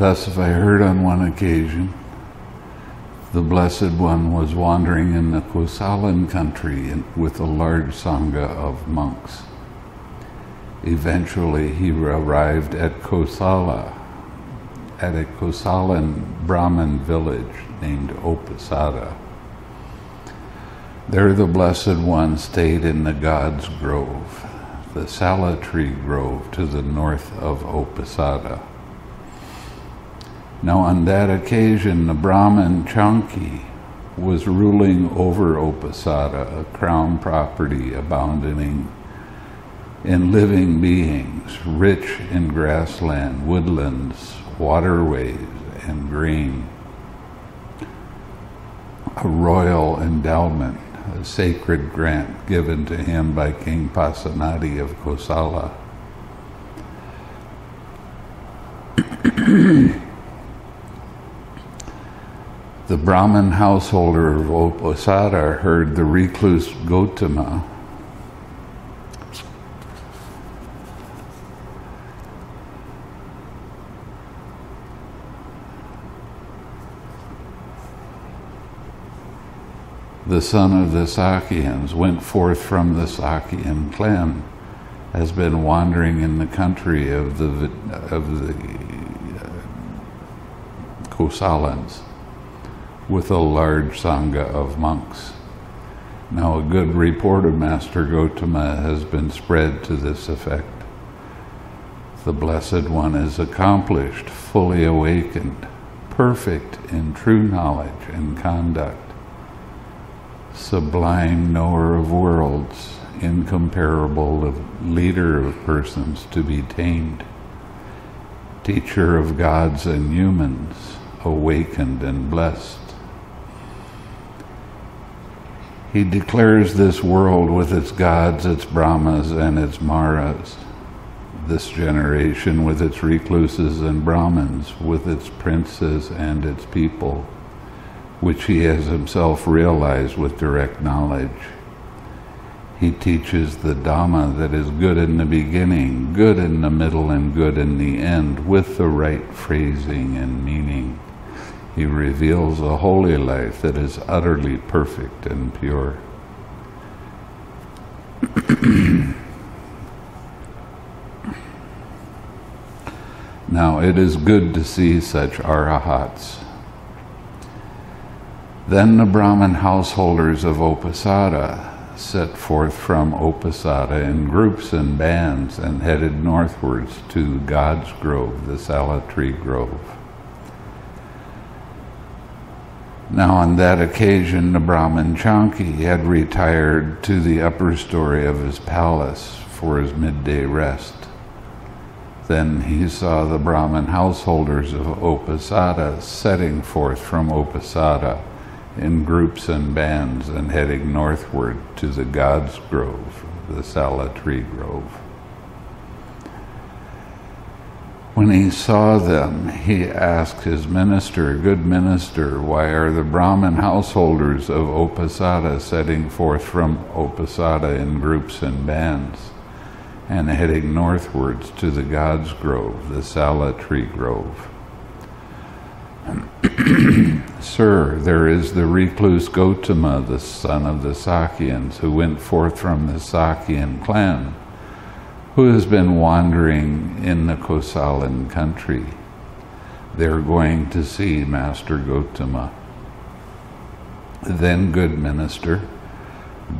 Thus, if I heard on one occasion, the Blessed One was wandering in the Kosalan country with a large sangha of monks. Eventually, he arrived at Kosala, at a Kosalan Brahmin village named Opasada. There, the Blessed One stayed in the God's Grove, the Sala Tree Grove to the north of Uposatha. Now, on that occasion, the Brahmin Chanki was ruling over Opasada, a crown property abounding in living beings, rich in grassland, woodlands, waterways, and grain. A royal endowment, a sacred grant given to him by King Pasenadi of Kosala. The Brahmin householder of Uposatha heard the recluse Gotama the son of the Sakyans, went forth from the Sakyan clan, has been wandering in the country of the of the uh, Kosalans with a large sangha of monks. Now, a good report of Master Gotama has been spread to this effect. The Blessed One is accomplished, fully awakened, perfect in true knowledge and conduct, sublime knower of worlds, incomparable leader of persons to be tamed, teacher of gods and humans, awakened and blessed he declares this world with its gods, its Brahmas, and its Maras, this generation with its recluses and Brahmins, with its princes and its people, which he has himself realized with direct knowledge. He teaches the Dhamma that is good in the beginning, good in the middle, and good in the end, with the right phrasing and meaning. He reveals a holy life that is utterly perfect and pure. now, it is good to see such arahats. Then the Brahmin householders of Uposatha set forth from Uposatha in groups and bands and headed northwards to God's grove, the Sala Tree Grove. Now, on that occasion, the Brahmin Chanki had retired to the upper story of his palace for his midday rest. Then he saw the Brahmin householders of Opasada setting forth from Opasada in groups and bands and heading northward to the God's Grove, the Sala Tree Grove. When he saw them, he asked his minister, Good minister, why are the Brahmin householders of Opasada setting forth from Opasada in groups and bands and heading northwards to the God's Grove, the Sala Tree Grove? Sir, there is the recluse Gotama, the son of the Sakyans, who went forth from the Sakyan clan who has been wandering in the Kosalan country. They're going to see Master Gotama. Then, good minister,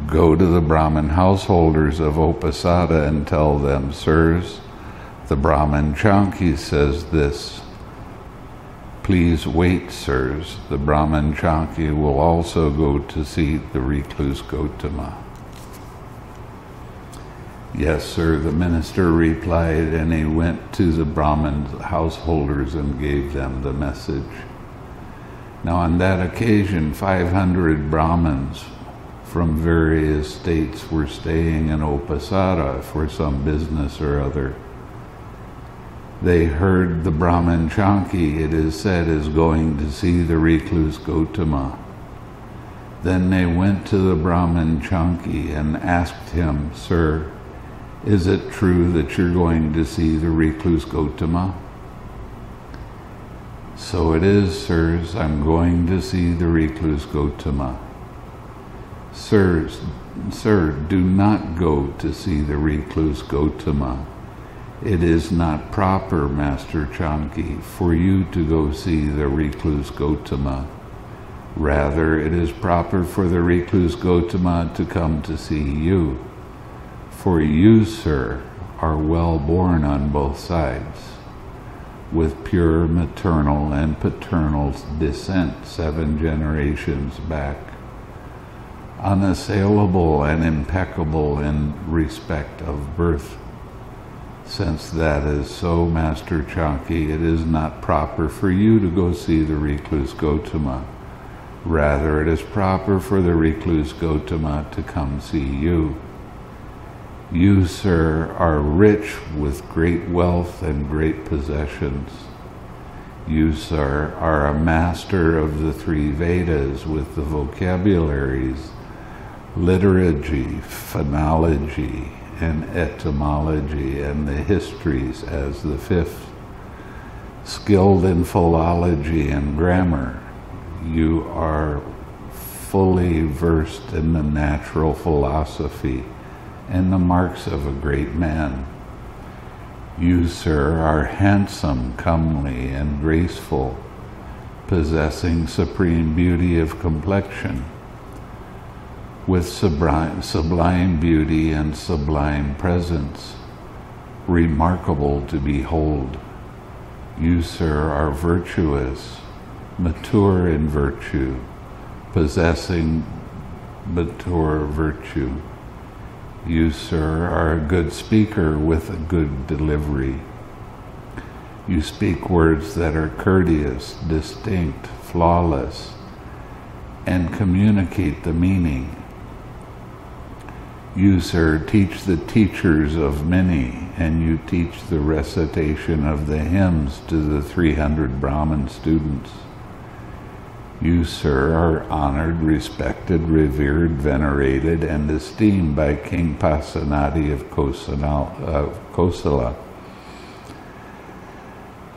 go to the Brahmin householders of Opasada and tell them, Sirs, the Brahmin Chanki says this. Please wait, sirs. The Brahmin Chanki will also go to see the recluse Gotama. Yes, sir, the minister replied, and he went to the Brahmin householders and gave them the message. Now, on that occasion, 500 Brahmins from various states were staying in Uposatha for some business or other. They heard the Brahmin Chanki, it is said, is going to see the recluse Gotama. Then they went to the Brahmin Chanki and asked him, Sir, is it true that you're going to see the recluse Gotama? So it is, sirs, I'm going to see the recluse Gotama. Sirs, sir, do not go to see the recluse Gotama. It is not proper, Master Chanki, for you to go see the recluse Gotama. Rather, it is proper for the recluse Gotama to come to see you. For you, sir, are well born on both sides, with pure maternal and paternal descent seven generations back, unassailable and impeccable in respect of birth since that is so, Master Chanki, it is not proper for you to go see the recluse Gotama. Rather, it is proper for the recluse Gotama to come see you. You, sir, are rich with great wealth and great possessions. You, sir, are a master of the three Vedas with the vocabularies, liturgy, phonology, and etymology and the histories as the fifth. Skilled in philology and grammar, you are fully versed in the natural philosophy and the marks of a great man. You, sir, are handsome, comely, and graceful, possessing supreme beauty of complexion with sublime, beauty and sublime presence, remarkable to behold. You, sir, are virtuous, mature in virtue, possessing mature virtue. You, sir, are a good speaker with a good delivery. You speak words that are courteous, distinct, flawless, and communicate the meaning you, sir, teach the teachers of many, and you teach the recitation of the hymns to the 300 Brahmin students. You, sir, are honored, respected, revered, venerated, and esteemed by King Pasenadi of Kosala.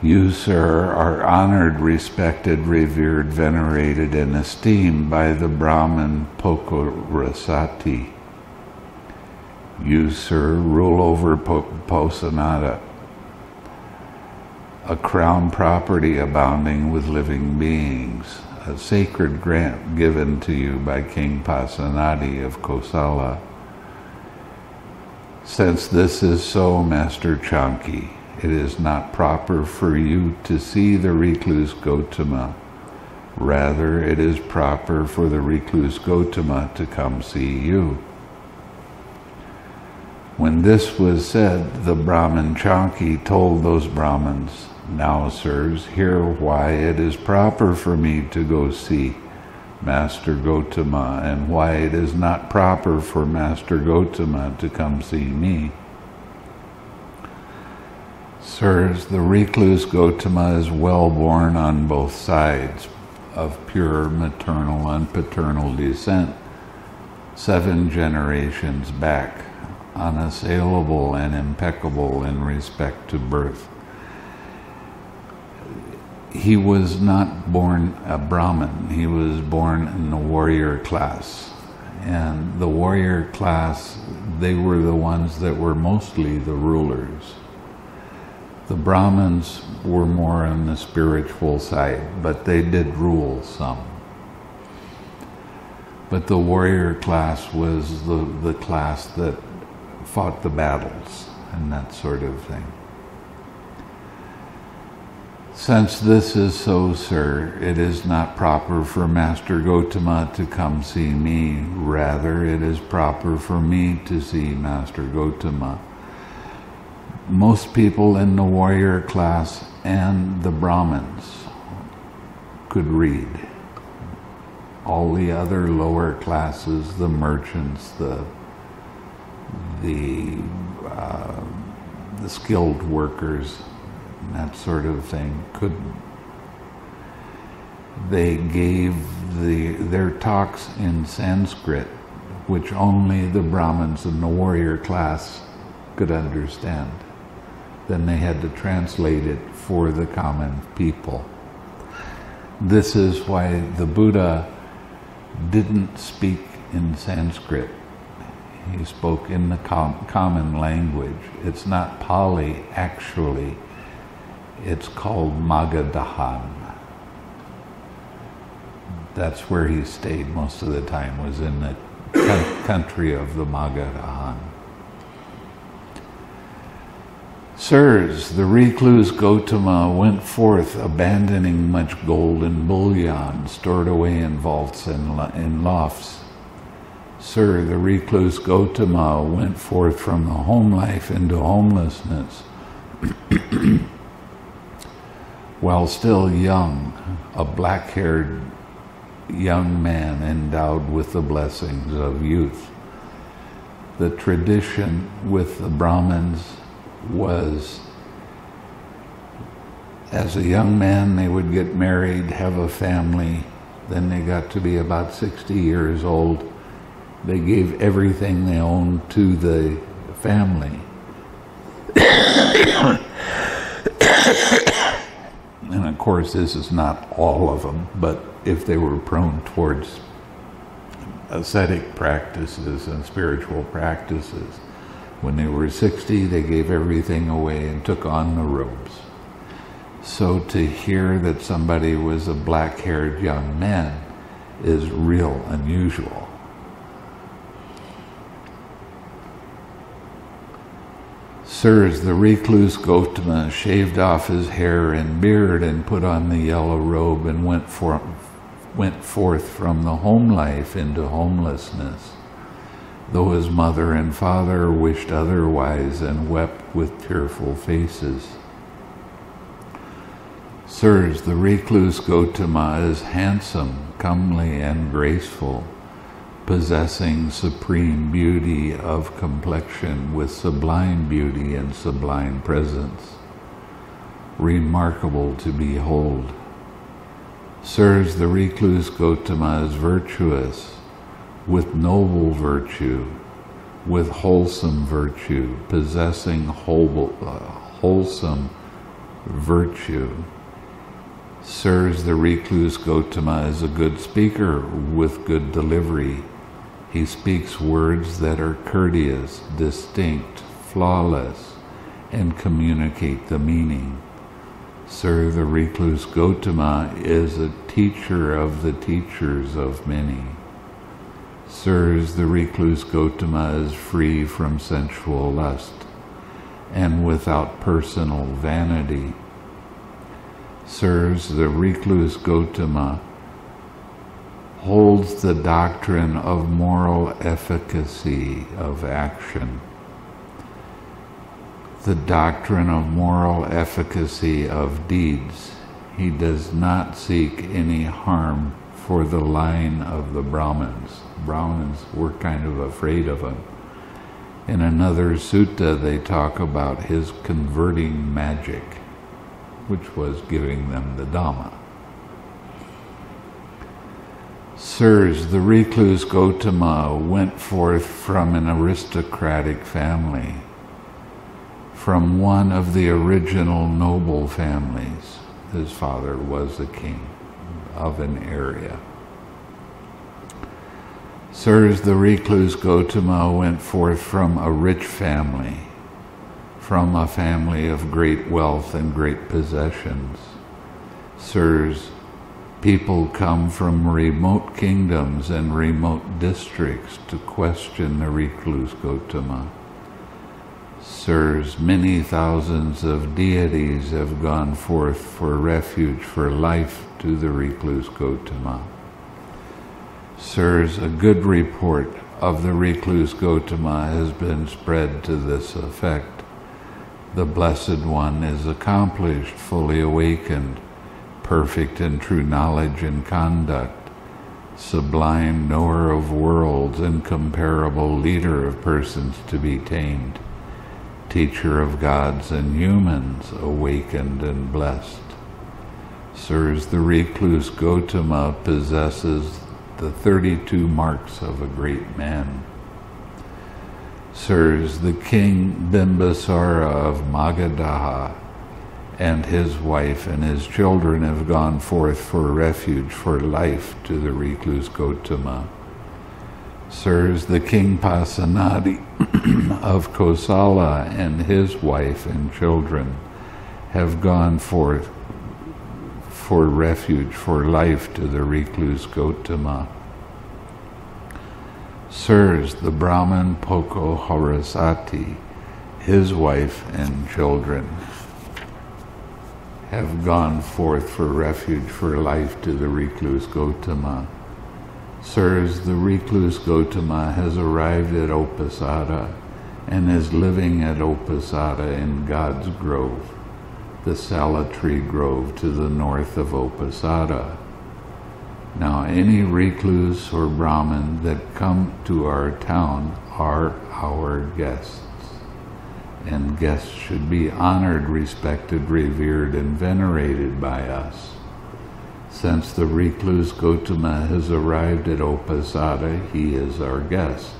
You, sir, are honored, respected, revered, venerated, and esteemed by the Brahmin Pokkharasati. You, sir, rule over Posanada, a crown property abounding with living beings, a sacred grant given to you by King Pasenadi of Kosala. Since this is so, Master Chanki, it is not proper for you to see the recluse Gotama. Rather, it is proper for the recluse Gotama to come see you. When this was said, the Brahmin Chanki told those Brahmins, Now, sirs, hear why it is proper for me to go see Master Gotama and why it is not proper for Master Gotama to come see me. Sirs, the recluse Gotama is well born on both sides of pure maternal and paternal descent, seven generations back unassailable and impeccable in respect to birth. He was not born a Brahmin, he was born in the warrior class. And the warrior class, they were the ones that were mostly the rulers. The Brahmins were more on the spiritual side, but they did rule some. But the warrior class was the, the class that fought the battles and that sort of thing. Since this is so, sir, it is not proper for Master Gotama to come see me. Rather, it is proper for me to see Master Gotama. Most people in the warrior class and the Brahmins could read. All the other lower classes, the merchants, the the uh, the skilled workers, that sort of thing, couldn't. They gave the their talks in Sanskrit, which only the Brahmins and the warrior class could understand. Then they had to translate it for the common people. This is why the Buddha didn't speak in Sanskrit. He spoke in the com- common language. It's not Pali, actually. It's called Magadhan. That's where he stayed most of the time, was in the country of the Magadhan. Sirs, the recluse Gotama went forth, abandoning much gold and bullion stored away in vaults and in lofts. Sir, the recluse Gotama went forth from the home life into homelessness. While still young, a black haired young man endowed with the blessings of youth. The tradition with the Brahmins was as a young man, they would get married, have a family. Then they got to be about 60 years old. They gave everything they owned to the family. And of course, this is not all of them, but if they were prone towards ascetic practices and spiritual practices, when they were 60, they gave everything away and took on the robes. So to hear that somebody was a black haired young man is real unusual. Sirs, the recluse Gotama shaved off his hair and beard and put on the yellow robe and went, for, went forth from the home life into homelessness though his mother and father wished otherwise and wept with tearful faces. Sirs, the recluse Gotama is handsome, comely, and graceful, possessing supreme beauty of complexion with sublime beauty and sublime presence, remarkable to behold. Sirs, the recluse Gotama is virtuous, with noble virtue, with wholesome virtue, possessing whole, uh, wholesome virtue. Sirs, the recluse Gotama is a good speaker with good delivery. He speaks words that are courteous, distinct, flawless, and communicate the meaning. Sir, the recluse Gotama is a teacher of the teachers of many. Sirs, the recluse Gotama is free from sensual lust and without personal vanity. Sirs, the recluse Gotama holds the doctrine of moral efficacy of action, the doctrine of moral efficacy of deeds. He does not seek any harm for the line of the Brahmins. Brahmins were kind of afraid of him. In another sutta, they talk about his converting magic, which was giving them the Dhamma. Sirs, the recluse Gotama went forth from an aristocratic family, from one of the original noble families. His father was the king of an area. Sirs, the recluse Gotama went forth from a rich family, from a family of great wealth and great possessions. Sirs, people come from remote kingdoms and remote districts to question the recluse Gotama. Sirs, many thousands of deities have gone forth for refuge for life to the recluse Gotama. Sirs, a good report of the recluse Gotama has been spread to this effect. The Blessed One is accomplished, fully awakened, perfect in true knowledge and conduct, sublime knower of worlds, incomparable leader of persons to be tamed, teacher of gods and humans, awakened and blessed. Sirs, the recluse Gotama possesses the 32 marks of a great man. Sirs, the king Bimbisara of Magadha and his wife and his children have gone forth for refuge for life to the recluse Gotama. Sirs, the king Pasenadi of Kosala and his wife and children have gone forth for refuge for life to the recluse Gotama. Sirs, the Brahman Pokkharasati, his wife and children have gone forth for refuge for life to the recluse Gotama. Sirs, the recluse Gotama has arrived at Upasada and is living at Upasada in God's grove, the Sala tree grove to the north of Upasada. Now, any recluse or Brahmin that come to our town are our guests and guests should be honored, respected, revered, and venerated by us. Since the recluse Gotama has arrived at Upasada, he is our guest,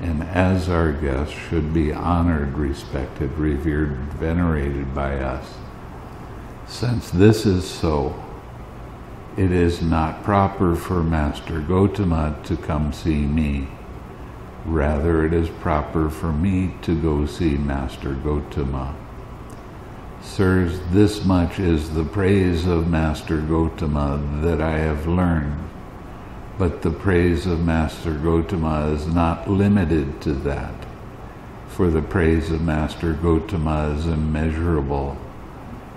and as our guest should be honored, respected, revered, venerated by us. Since this is so, it is not proper for Master Gotama to come see me Rather, it is proper for me to go see Master Gotama. Sirs, this much is the praise of Master Gotama that I have learned. But the praise of Master Gotama is not limited to that, for the praise of Master Gotama is immeasurable.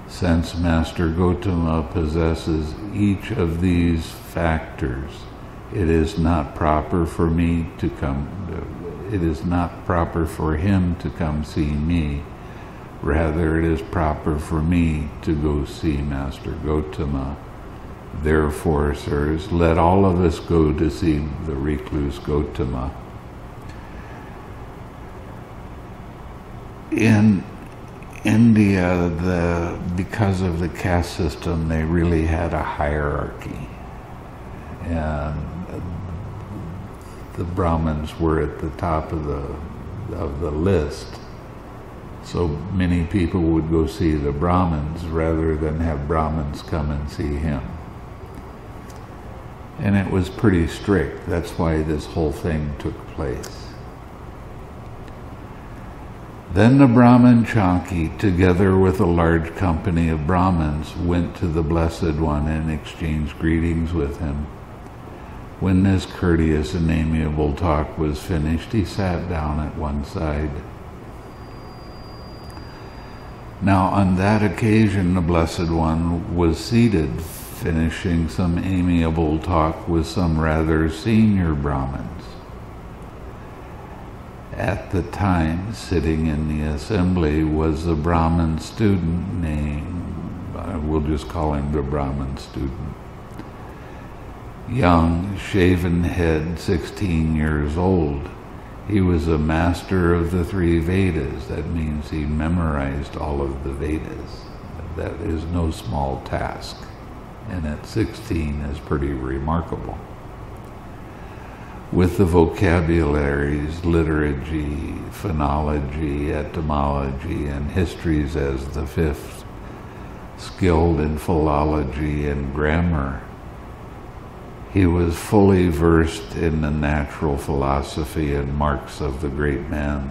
Since Master Gotama possesses each of these factors, it is not proper for me to come, it is not proper for him to come see me. Rather, it is proper for me to go see Master Gotama. Therefore, sirs, let all of us go to see the recluse Gotama. In India, the, because of the caste system, they really had a hierarchy. And the Brahmins were at the top of the of the list. So many people would go see the Brahmins rather than have Brahmins come and see him. And it was pretty strict. That's why this whole thing took place. Then the Brahmin Chanki, together with a large company of Brahmins, went to the Blessed One and exchanged greetings with him. When this courteous and amiable talk was finished, he sat down at one side. Now, on that occasion, the Blessed One was seated, finishing some amiable talk with some rather senior Brahmins. At the time, sitting in the assembly was a Brahmin student named, we'll just call him the Brahmin student young, shaven head, 16 years old. He was a master of the three Vedas. That means he memorized all of the Vedas. That is no small task. And at 16 is pretty remarkable. With the vocabularies, liturgy, phonology, etymology, and histories as the fifth, skilled in philology and grammar, he was fully versed in the natural philosophy and marks of the great man.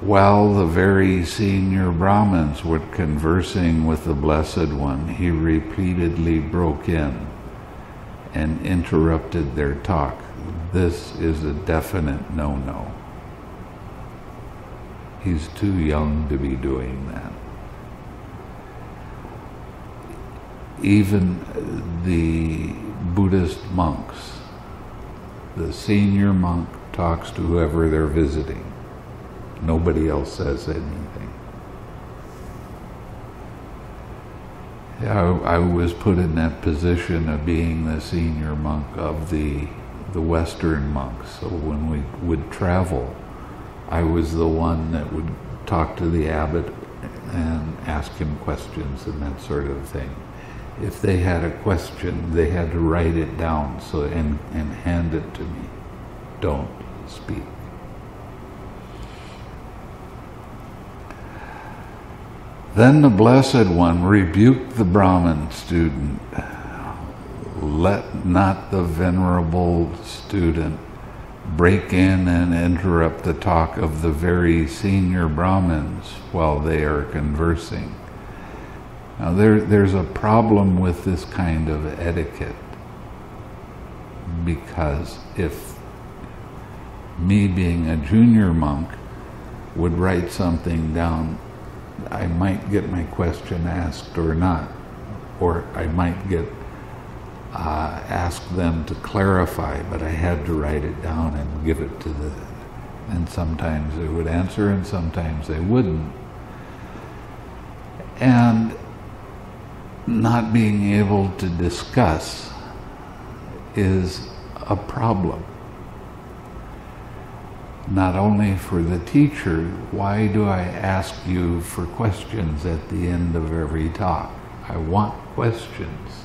While the very senior Brahmins were conversing with the Blessed One, he repeatedly broke in and interrupted their talk. This is a definite no no. He's too young to be doing that. Even the Buddhist monks, the senior monk talks to whoever they're visiting. Nobody else says anything. I, I was put in that position of being the senior monk of the the Western monks. So when we would travel, I was the one that would talk to the abbot and ask him questions and that sort of thing if they had a question, they had to write it down so and, and hand it to me. Don't speak. Then the Blessed One rebuked the Brahmin student. Let not the venerable student break in and interrupt the talk of the very senior Brahmins while they are conversing. Now, there, there's a problem with this kind of etiquette because if me being a junior monk would write something down, I might get my question asked or not, or I might get uh, ask them to clarify, but I had to write it down and give it to the, and sometimes they would answer and sometimes they wouldn't. And not being able to discuss is a problem. Not only for the teacher, why do I ask you for questions at the end of every talk? I want questions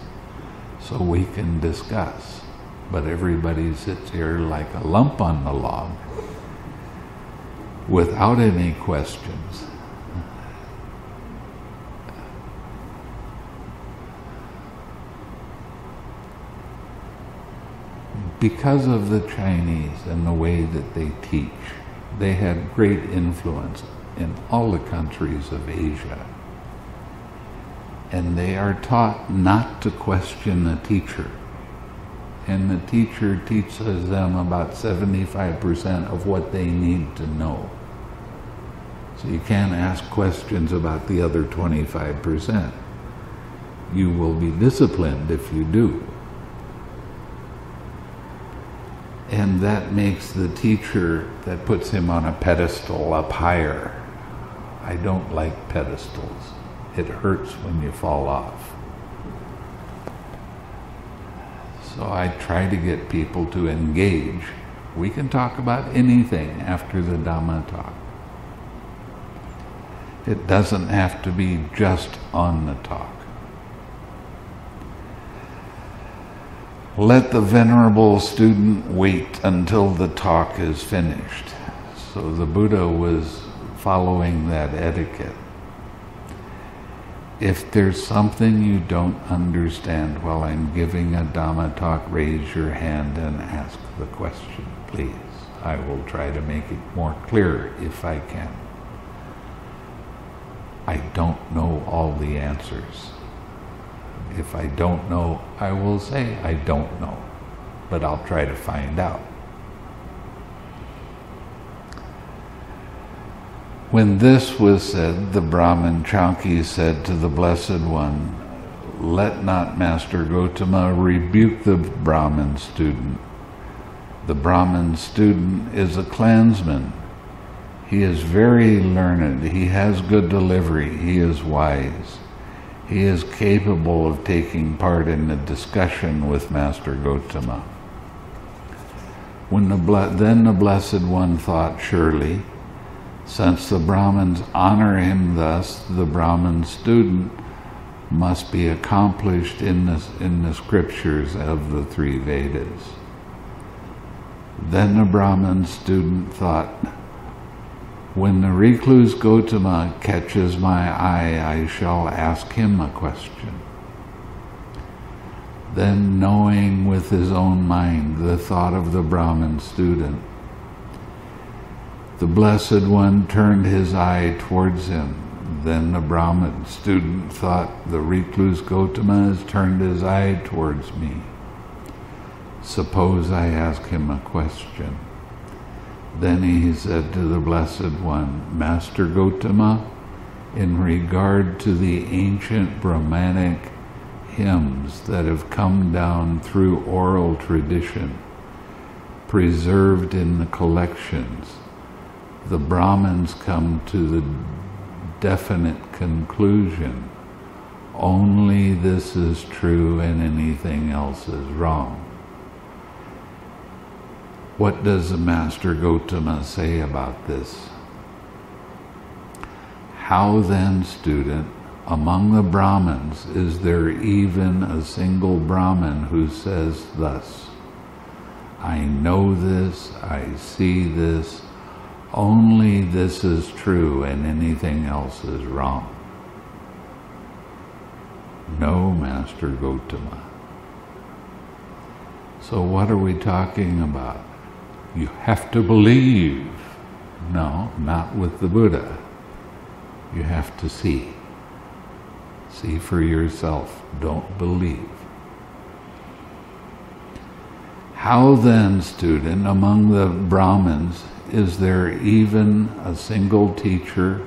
so we can discuss. But everybody sits here like a lump on the log without any questions. Because of the Chinese and the way that they teach, they had great influence in all the countries of Asia and they are taught not to question the teacher. And the teacher teaches them about 75% of what they need to know. So you can't ask questions about the other 25%. You will be disciplined if you do. And that makes the teacher, that puts him on a pedestal up higher. I don't like pedestals it hurts when you fall off. So I try to get people to engage. We can talk about anything after the Dhamma talk. It doesn't have to be just on the talk. Let the venerable student wait until the talk is finished. So the Buddha was following that etiquette if there's something you don't understand while I'm giving a Dhamma talk, raise your hand and ask the question, please. I will try to make it more clear if I can. I don't know all the answers. If I don't know, I will say I don't know, but I'll try to find out. When this was said, the Brahmin Chanki said to the Blessed One, Let not Master Gotama rebuke the Brahmin student. The Brahmin student is a clansman. He is very learned. He has good delivery. He is wise. He is capable of taking part in a discussion with Master Gotama. When the then the Blessed One thought, surely, since the Brahmins honor him thus, the Brahmin student must be accomplished in the, in the scriptures of the three Vedas. Then the Brahmin student thought, when the recluse Gotama catches my eye, I shall ask him a question. Then, knowing with his own mind the thought of the Brahmin student, the Blessed One turned his eye towards him. Then the Brahmin student thought, the recluse Gotama has turned his eye towards me. Suppose I ask him a question. Then he said to the Blessed One, Master Gotama, in regard to the ancient Brahmanic hymns that have come down through oral tradition, preserved in the collections, the Brahmins come to the definite conclusion only this is true and anything else is wrong. What does the Master Gotama say about this? How then, student, among the Brahmins is there even a single Brahmin who says thus, I know this, I see this, only this is true and anything else is wrong. No, Master Gotama. So, what are we talking about? You have to believe. No, not with the Buddha. You have to see. See for yourself. Don't believe. How then, student, among the Brahmins, is there even a single teacher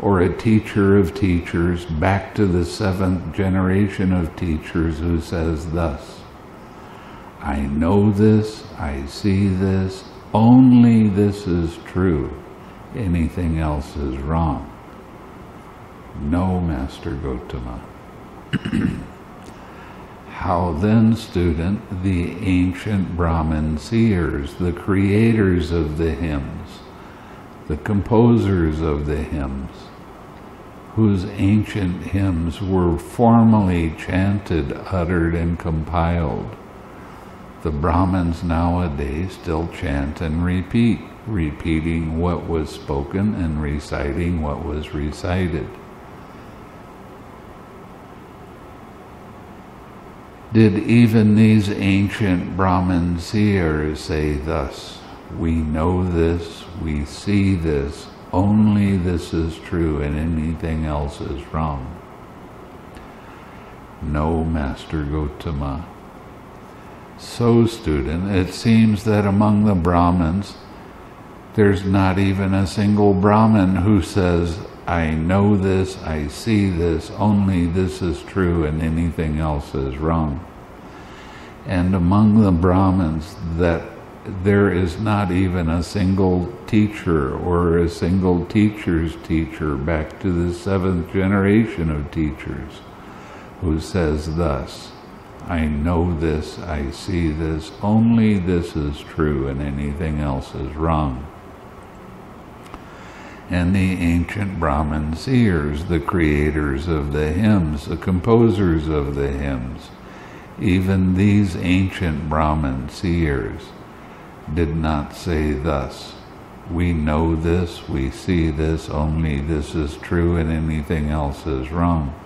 or a teacher of teachers back to the seventh generation of teachers who says thus I know this, I see this, only this is true, anything else is wrong. No, Master Gotama. How then, student, the ancient Brahmin seers, the creators of the hymns, the composers of the hymns, whose ancient hymns were formally chanted, uttered, and compiled, the Brahmins nowadays still chant and repeat, repeating what was spoken and reciting what was recited. Did even these ancient Brahmin seers say thus, we know this, we see this, only this is true and anything else is wrong? No, Master Gotama. So, student, it seems that among the Brahmins, there's not even a single Brahmin who says, I know this, I see this, only this is true and anything else is wrong. And among the Brahmins, that there is not even a single teacher or a single teacher's teacher back to the seventh generation of teachers who says thus, I know this, I see this, only this is true and anything else is wrong and the ancient Brahmin seers, the creators of the hymns, the composers of the hymns. Even these ancient Brahmin seers did not say thus, we know this, we see this, only this is true and anything else is wrong.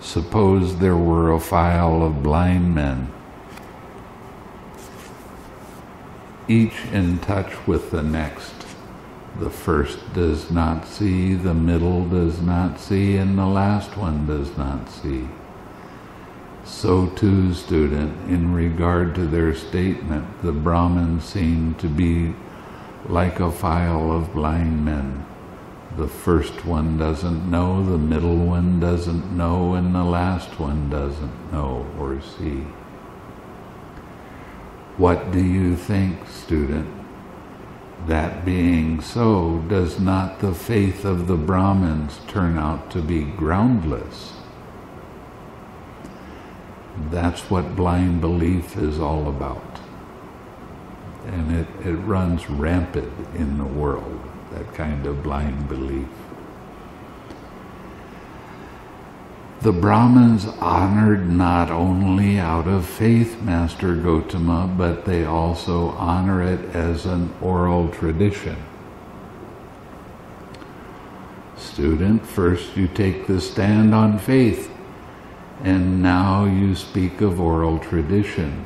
Suppose there were a file of blind men, each in touch with the next the first does not see, the middle does not see, and the last one does not see. So too, student, in regard to their statement, the Brahmins seem to be like a file of blind men. The first one doesn't know, the middle one doesn't know, and the last one doesn't know or see. What do you think, student? That being so, does not the faith of the Brahmins turn out to be groundless? That's what blind belief is all about. And it, it runs rampant in the world, that kind of blind belief. The Brahmins honored not only out of faith Master Gotama, but they also honor it as an oral tradition. Student, first you take the stand on faith, and now you speak of oral tradition.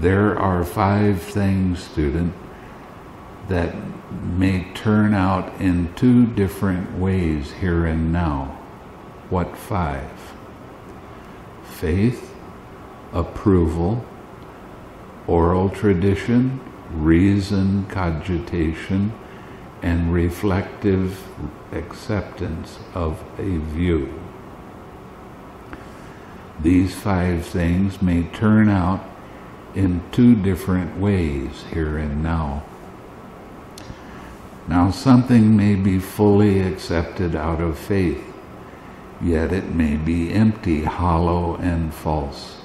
There are five things, student, that may turn out in two different ways here and now. What five? Faith, approval, oral tradition, reason, cogitation, and reflective acceptance of a view. These five things may turn out in two different ways here and now. Now, something may be fully accepted out of faith yet it may be empty, hollow, and false.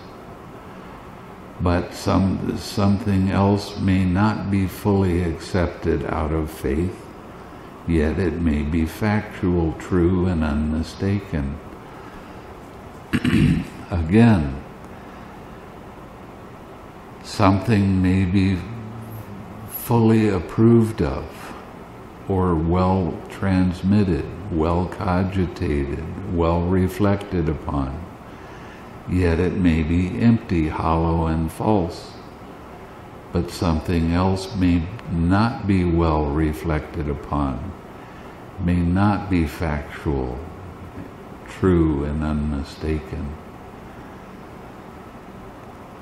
But some, something else may not be fully accepted out of faith, yet it may be factual, true, and unmistaken. Again, something may be fully approved of, or well transmitted, well cogitated, well reflected upon. Yet it may be empty, hollow, and false. But something else may not be well reflected upon, may not be factual, true, and unmistaken.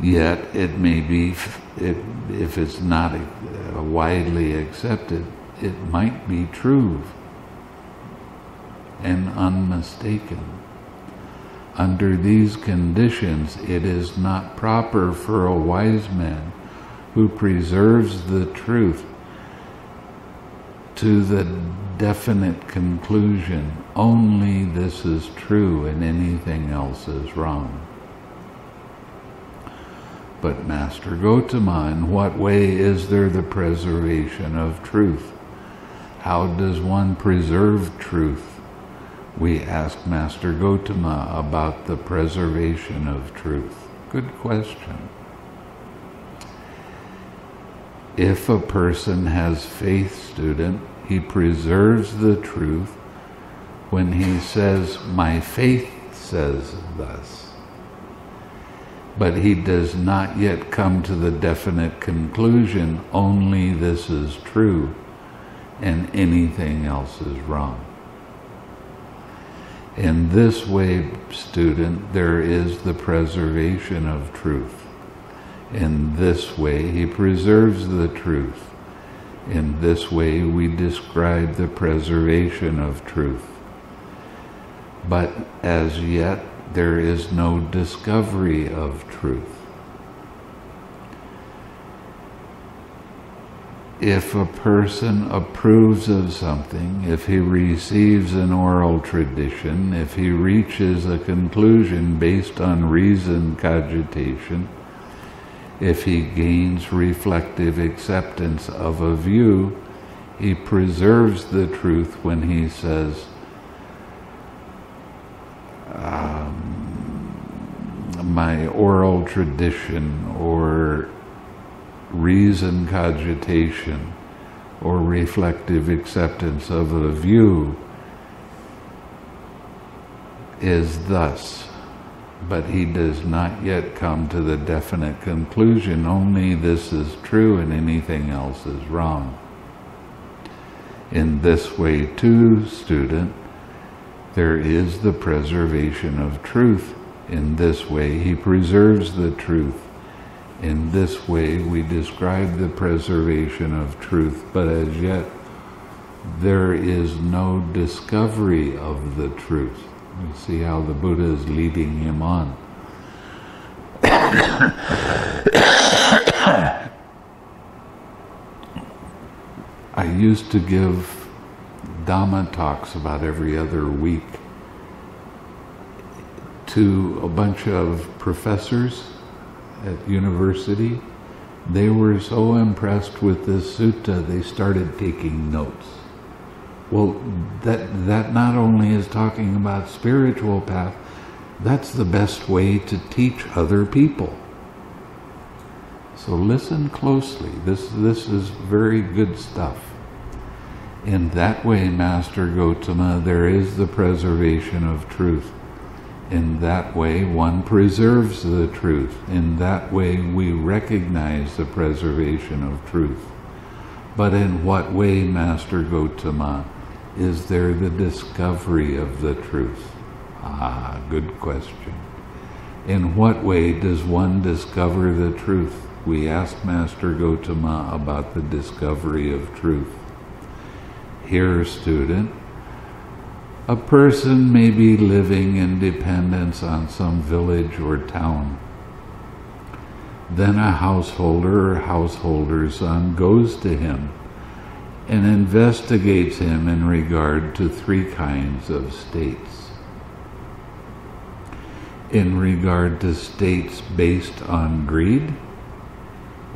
Yet it may be, it, if it's not widely accepted, it might be true and unmistaken. Under these conditions, it is not proper for a wise man who preserves the truth to the definite conclusion only this is true and anything else is wrong. But Master Gotama, in what way is there the preservation of truth? How does one preserve truth? We ask Master Gotama about the preservation of truth. Good question. If a person has faith, student, he preserves the truth when he says, My faith says thus but he does not yet come to the definite conclusion only this is true and anything else is wrong. In this way, student, there is the preservation of truth. In this way, he preserves the truth. In this way, we describe the preservation of truth. But as yet, there is no discovery of truth. If a person approves of something, if he receives an oral tradition, if he reaches a conclusion based on reason cogitation, if he gains reflective acceptance of a view, he preserves the truth when he says, um, my oral tradition or reason cogitation or reflective acceptance of a view is thus, but he does not yet come to the definite conclusion, only this is true and anything else is wrong. In this way, too, student, there is the preservation of truth in this way, he preserves the truth. In this way, we describe the preservation of truth, but as yet, there is no discovery of the truth. You see how the Buddha is leading him on. I used to give Dhamma talks about every other week to a bunch of professors at university. They were so impressed with this sutta, they started taking notes. Well, that, that not only is talking about spiritual path, that's the best way to teach other people. So listen closely. This, this is very good stuff. In that way, Master Gotama, there is the preservation of truth. In that way, one preserves the truth. In that way, we recognize the preservation of truth. But in what way, Master Gotama, is there the discovery of the truth? Ah, good question. In what way does one discover the truth? We ask Master Gotama about the discovery of truth. Here, student, a person may be living in dependence on some village or town. Then a householder or householder's son goes to him and investigates him in regard to three kinds of states. In regard to states based on greed,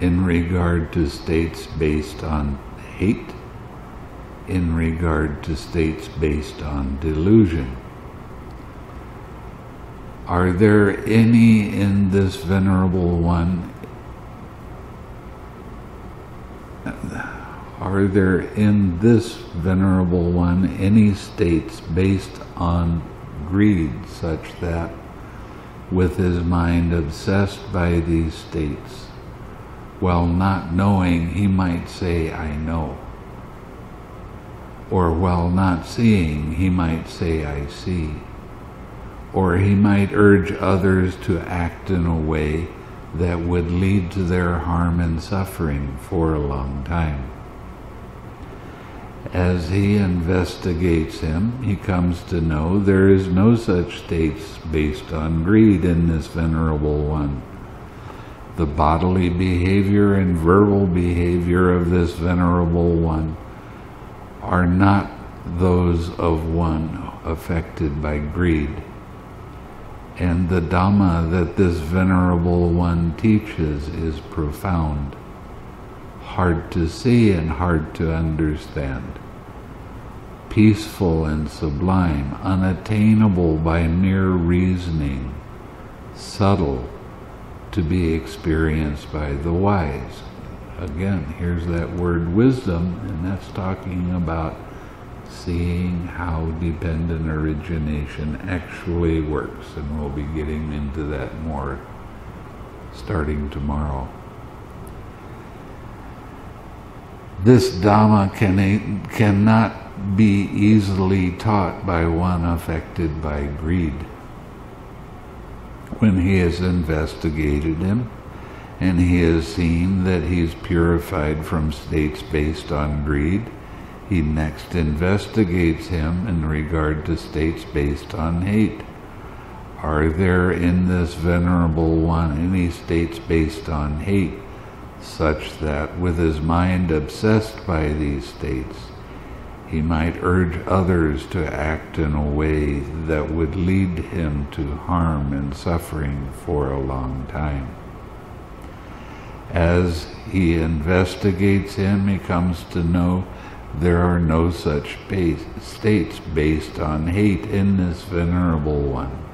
in regard to states based on hate, in regard to states based on delusion. Are there any in this Venerable One Are there in this Venerable One any states based on greed such that, with his mind obsessed by these states, while not knowing he might say, I know? Or while not seeing he might say, I see? Or he might urge others to act in a way that would lead to their harm and suffering for a long time. As he investigates him, he comes to know there is no such states based on greed in this Venerable One. The bodily behavior and verbal behavior of this Venerable One are not those of one affected by greed. And the Dhamma that this Venerable One teaches is profound hard to see and hard to understand. Peaceful and sublime, unattainable by mere reasoning, subtle to be experienced by the wise. Again, here's that word wisdom, and that's talking about seeing how dependent origination actually works, and we'll be getting into that more starting tomorrow. This Dhamma can, cannot be easily taught by one affected by greed. When he has investigated him and he has seen that he is purified from states based on greed, he next investigates him in regard to states based on hate. Are there in this Venerable One any states based on hate? such that, with his mind obsessed by these states, he might urge others to act in a way that would lead him to harm and suffering for a long time. As he investigates him, he comes to know there are no such base, states based on hate in this Venerable One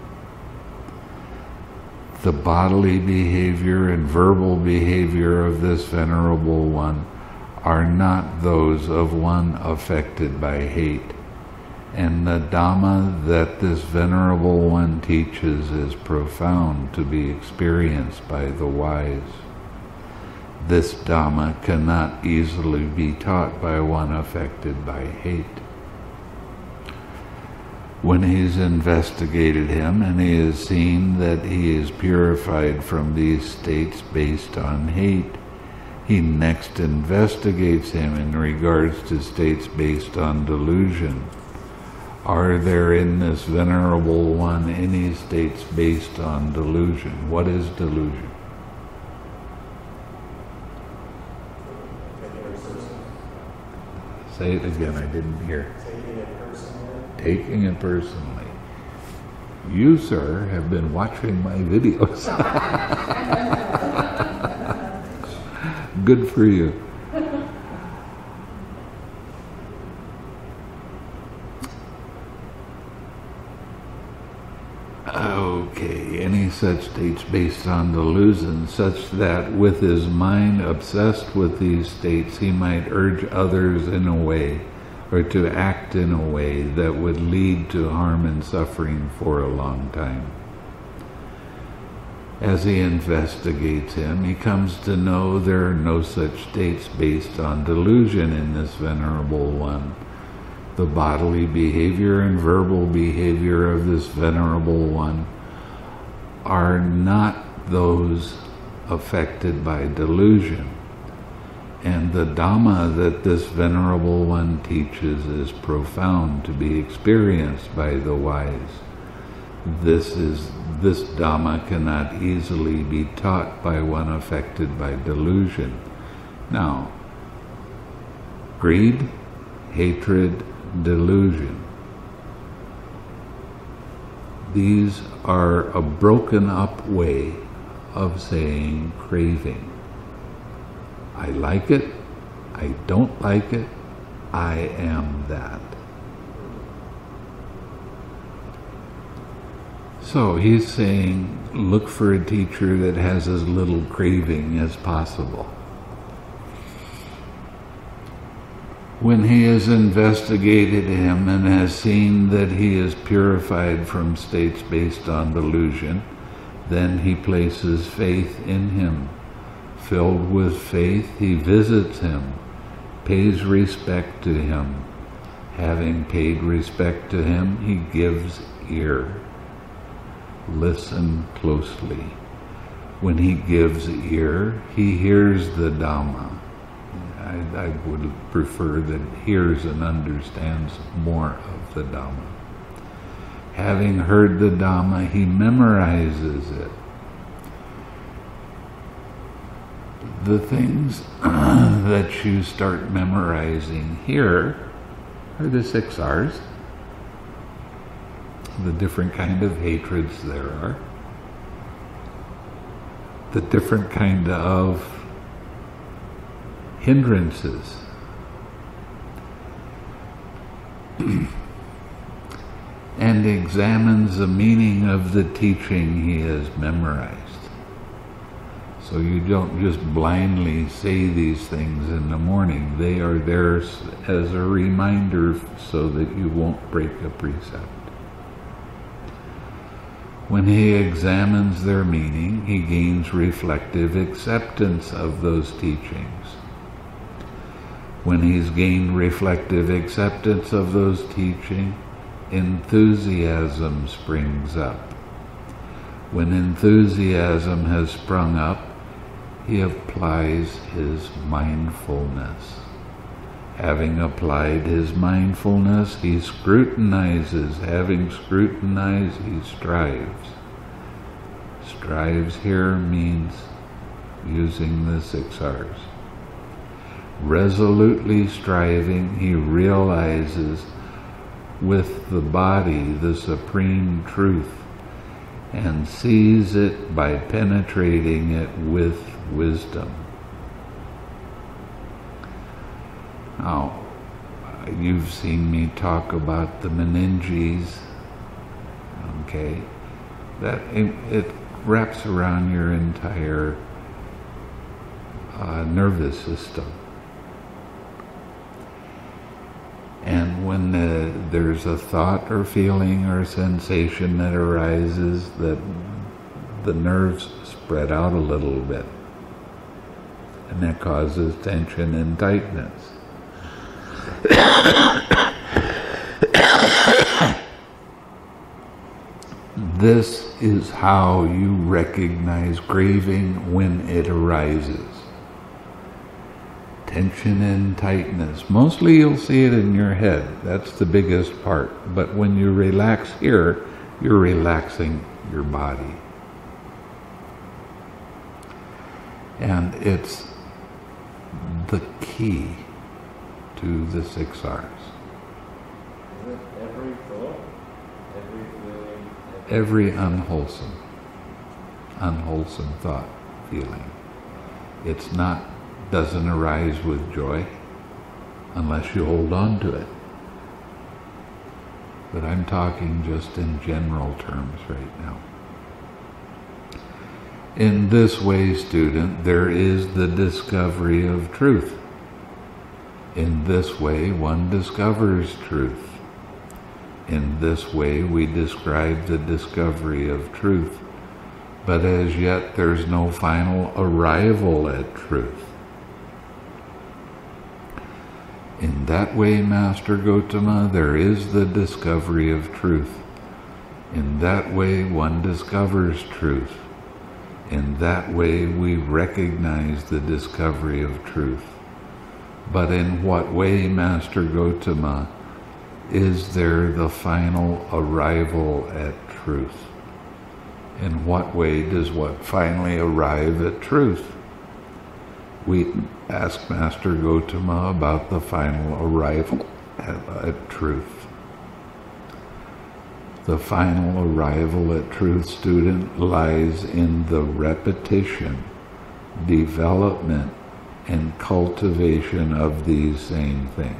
the bodily behavior and verbal behavior of this Venerable One are not those of one affected by hate. And the Dhamma that this Venerable One teaches is profound to be experienced by the wise. This Dhamma cannot easily be taught by one affected by hate when he's investigated him and he has seen that he is purified from these states based on hate, he next investigates him in regards to states based on delusion. Are there in this Venerable One any states based on delusion? What is delusion? Say it again, I didn't hear taking it personally. You, sir, have been watching my videos. Good for you. Okay, any such states based on delusion, such that with his mind obsessed with these states, he might urge others in a way or to act in a way that would lead to harm and suffering for a long time. As he investigates him, he comes to know there are no such states based on delusion in this Venerable One. The bodily behavior and verbal behavior of this Venerable One are not those affected by delusion. And the Dhamma that this Venerable One teaches is profound to be experienced by the wise. This is this Dhamma cannot easily be taught by one affected by delusion. Now, greed, hatred, delusion. These are a broken up way of saying craving. I like it, I don't like it, I am that. So he's saying, look for a teacher that has as little craving as possible. When he has investigated him and has seen that he is purified from states based on delusion, then he places faith in him. Filled with faith, he visits him, pays respect to him. Having paid respect to him, he gives ear. Listen closely. When he gives ear, he hears the Dhamma. I, I would prefer that hears and understands more of the Dhamma. Having heard the Dhamma, he memorizes it. The things that you start memorizing here are the six R's, the different kind of hatreds there are, the different kind of hindrances. and examines the meaning of the teaching he has memorized. So you don't just blindly say these things in the morning. They are there as a reminder so that you won't break a precept. When he examines their meaning, he gains reflective acceptance of those teachings. When he's gained reflective acceptance of those teachings, enthusiasm springs up. When enthusiasm has sprung up, he applies his mindfulness. Having applied his mindfulness, he scrutinizes. Having scrutinized, he strives. Strives here means using the six R's. Resolutely striving, he realizes with the body the supreme truth and sees it by penetrating it with wisdom. Now, you've seen me talk about the meninges, okay? That it, it wraps around your entire uh, nervous system. And when uh, there's a thought or feeling or sensation that arises, that the nerves spread out a little bit. And that causes tension and tightness. this is how you recognize craving when it arises tension and tightness. Mostly you'll see it in your head. That's the biggest part. But when you relax here, you're relaxing your body. And it's the key to the six R's. every thought, every feeling, every unwholesome, unwholesome thought, feeling. It's not doesn't arise with joy unless you hold on to it. But I'm talking just in general terms right now. In this way, student, there is the discovery of truth. In this way, one discovers truth. In this way, we describe the discovery of truth. But as yet, there's no final arrival at truth. In that way, Master Gotama, there is the discovery of truth. In that way, one discovers truth. In that way, we recognize the discovery of truth. But in what way, Master Gotama, is there the final arrival at truth? In what way does what finally arrive at truth? We ask Master Gotama about the final arrival at, at, truth. The final arrival at truth, student, lies in the repetition, development, and cultivation of these same things.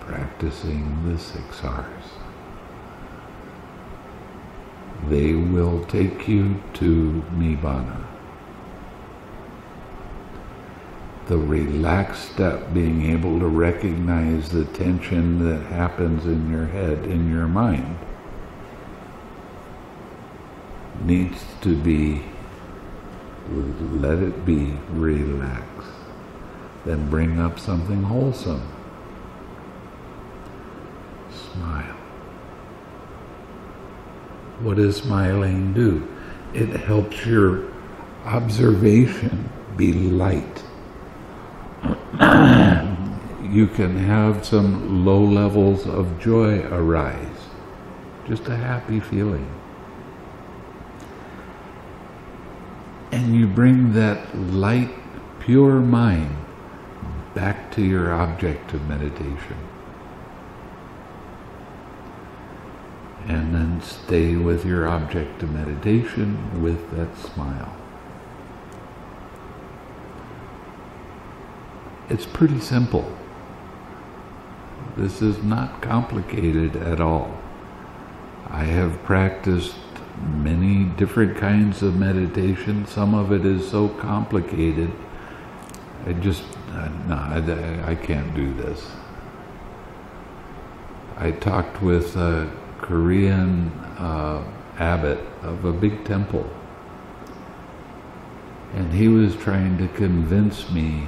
Practicing the six R's. They will take you to Nibbana. the relaxed step, being able to recognize the tension that happens in your head, in your mind, needs to be let it be, relax. Then bring up something wholesome. Smile. What does smiling do? It helps your observation be light. you can have some low levels of joy arise. Just a happy feeling. And you bring that light, pure mind back to your object of meditation. And then stay with your object of meditation with that smile. It's pretty simple. This is not complicated at all. I have practiced many different kinds of meditation. Some of it is so complicated. I just, uh, no, I, I can't do this. I talked with a Korean uh, abbot of a big temple, and he was trying to convince me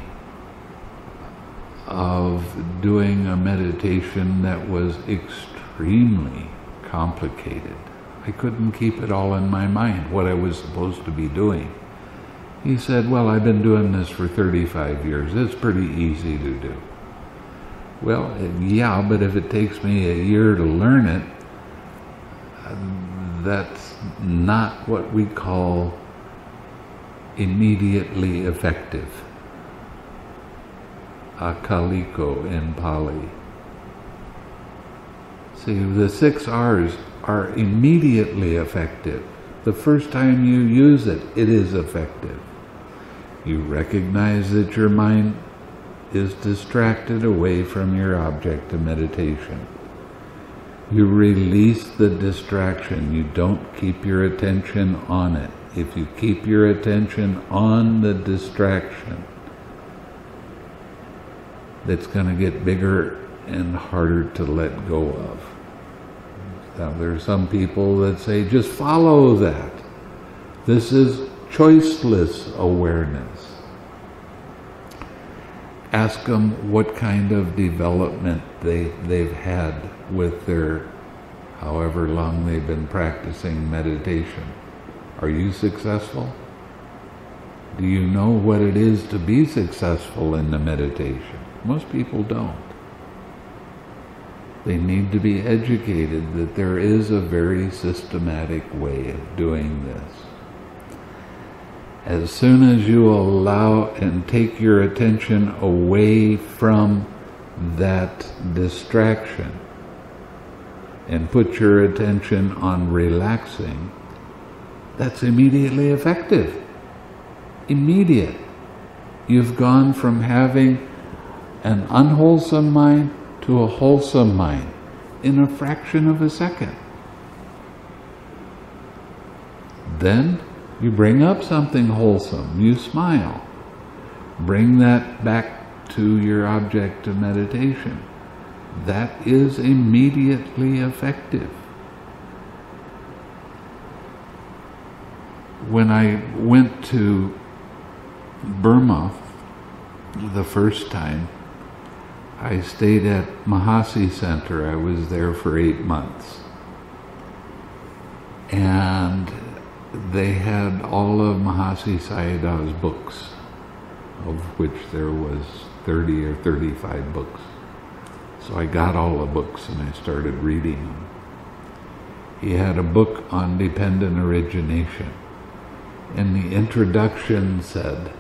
of doing a meditation that was extremely complicated. I couldn't keep it all in my mind, what I was supposed to be doing. He said, Well, I've been doing this for 35 years. It's pretty easy to do. Well, yeah, but if it takes me a year to learn it, that's not what we call immediately effective. Akaliko in Pali. See, the six R's are immediately effective. The first time you use it, it is effective. You recognize that your mind is distracted away from your object of meditation. You release the distraction. You don't keep your attention on it. If you keep your attention on the distraction, that's going to get bigger and harder to let go of. Now, there are some people that say, just follow that. This is choiceless awareness. Ask them what kind of development they, they've had with their however long they've been practicing meditation. Are you successful? Do you know what it is to be successful in the meditation? Most people don't. They need to be educated that there is a very systematic way of doing this. As soon as you allow and take your attention away from that distraction and put your attention on relaxing, that's immediately effective. Immediate. You've gone from having an unwholesome mind to a wholesome mind in a fraction of a second. Then you bring up something wholesome, you smile. Bring that back to your object of meditation. That is immediately effective. When I went to Burma the first time, I stayed at Mahasi Center. I was there for eight months. And they had all of Mahasi Sayadaw's books, of which there was 30 or 35 books. So I got all the books and I started reading them. He had a book on dependent origination. And the introduction said,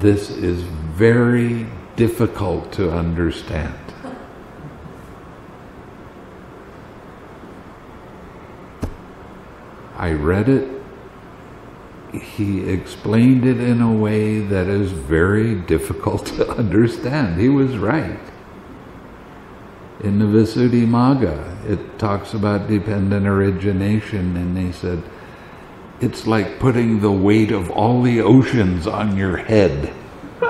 This is very difficult to understand. I read it. He explained it in a way that is very difficult to understand. He was right in the Visuddhimagga, it talks about dependent origination, and they said, it's like putting the weight of all the oceans on your head.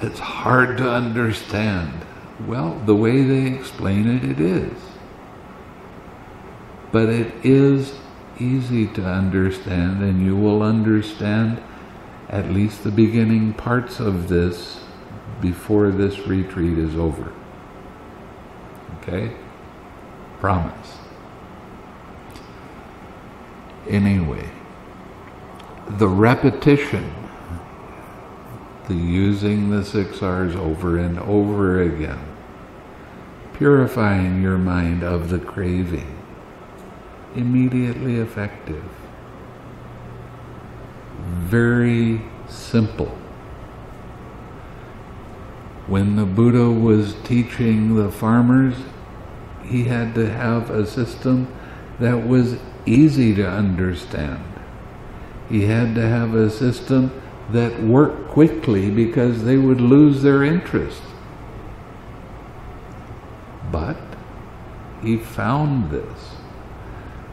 it's hard to understand. Well, the way they explain it, it is. But it is easy to understand, and you will understand at least the beginning parts of this before this retreat is over. Okay? Promise. Anyway, the repetition, the using the six R's over and over again, purifying your mind of the craving, immediately effective. Very simple. When the Buddha was teaching the farmers, he had to have a system that was easy to understand. He had to have a system that worked quickly because they would lose their interest. But he found this.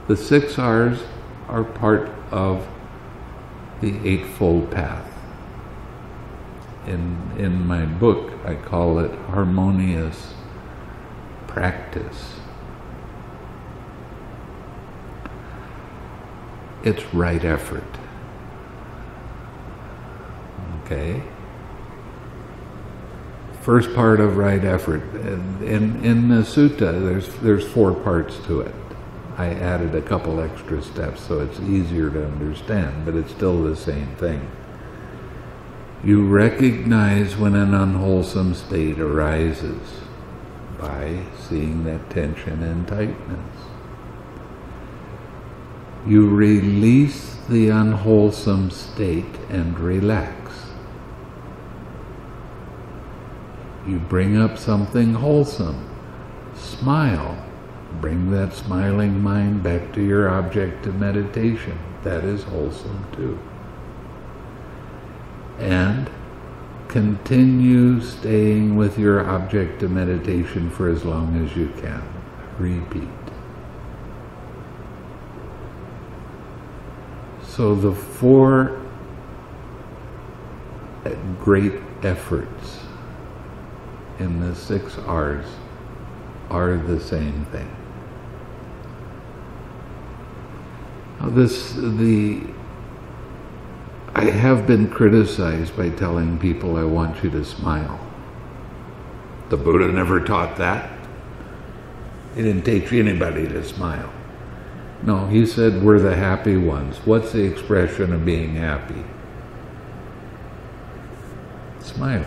The six R's are part of the Eightfold Path. In, in my book, I call it harmonious practice. It's right effort. Okay? First part of right effort. In, in the sutta, there's, there's four parts to it. I added a couple extra steps so it's easier to understand, but it's still the same thing. You recognize when an unwholesome state arises by seeing that tension and tightness. You release the unwholesome state and relax. You bring up something wholesome. Smile. Bring that smiling mind back to your object of meditation. That is wholesome too and continue staying with your object of meditation for as long as you can. Repeat. So the four great efforts in the six R's are the same thing. Now this the I have been criticized by telling people I want you to smile. The Buddha never taught that. He didn't teach anybody to smile. No, he said we're the happy ones. What's the expression of being happy? Smile.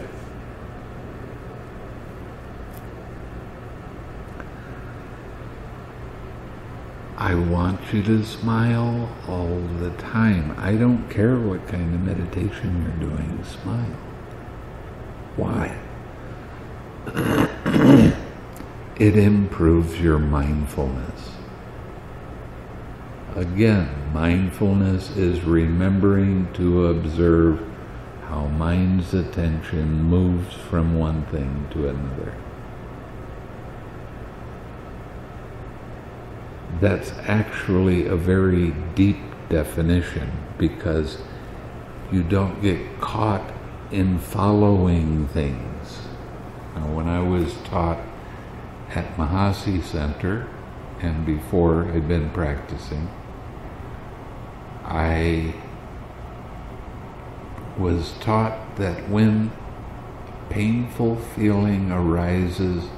I want you to smile all the time. I don't care what kind of meditation you're doing, smile. Why? it improves your mindfulness. Again, mindfulness is remembering to observe how mind's attention moves from one thing to another. That's actually a very deep definition because you don't get caught in following things. Now, when I was taught at Mahasi Center and before I'd been practicing, I was taught that when painful feeling arises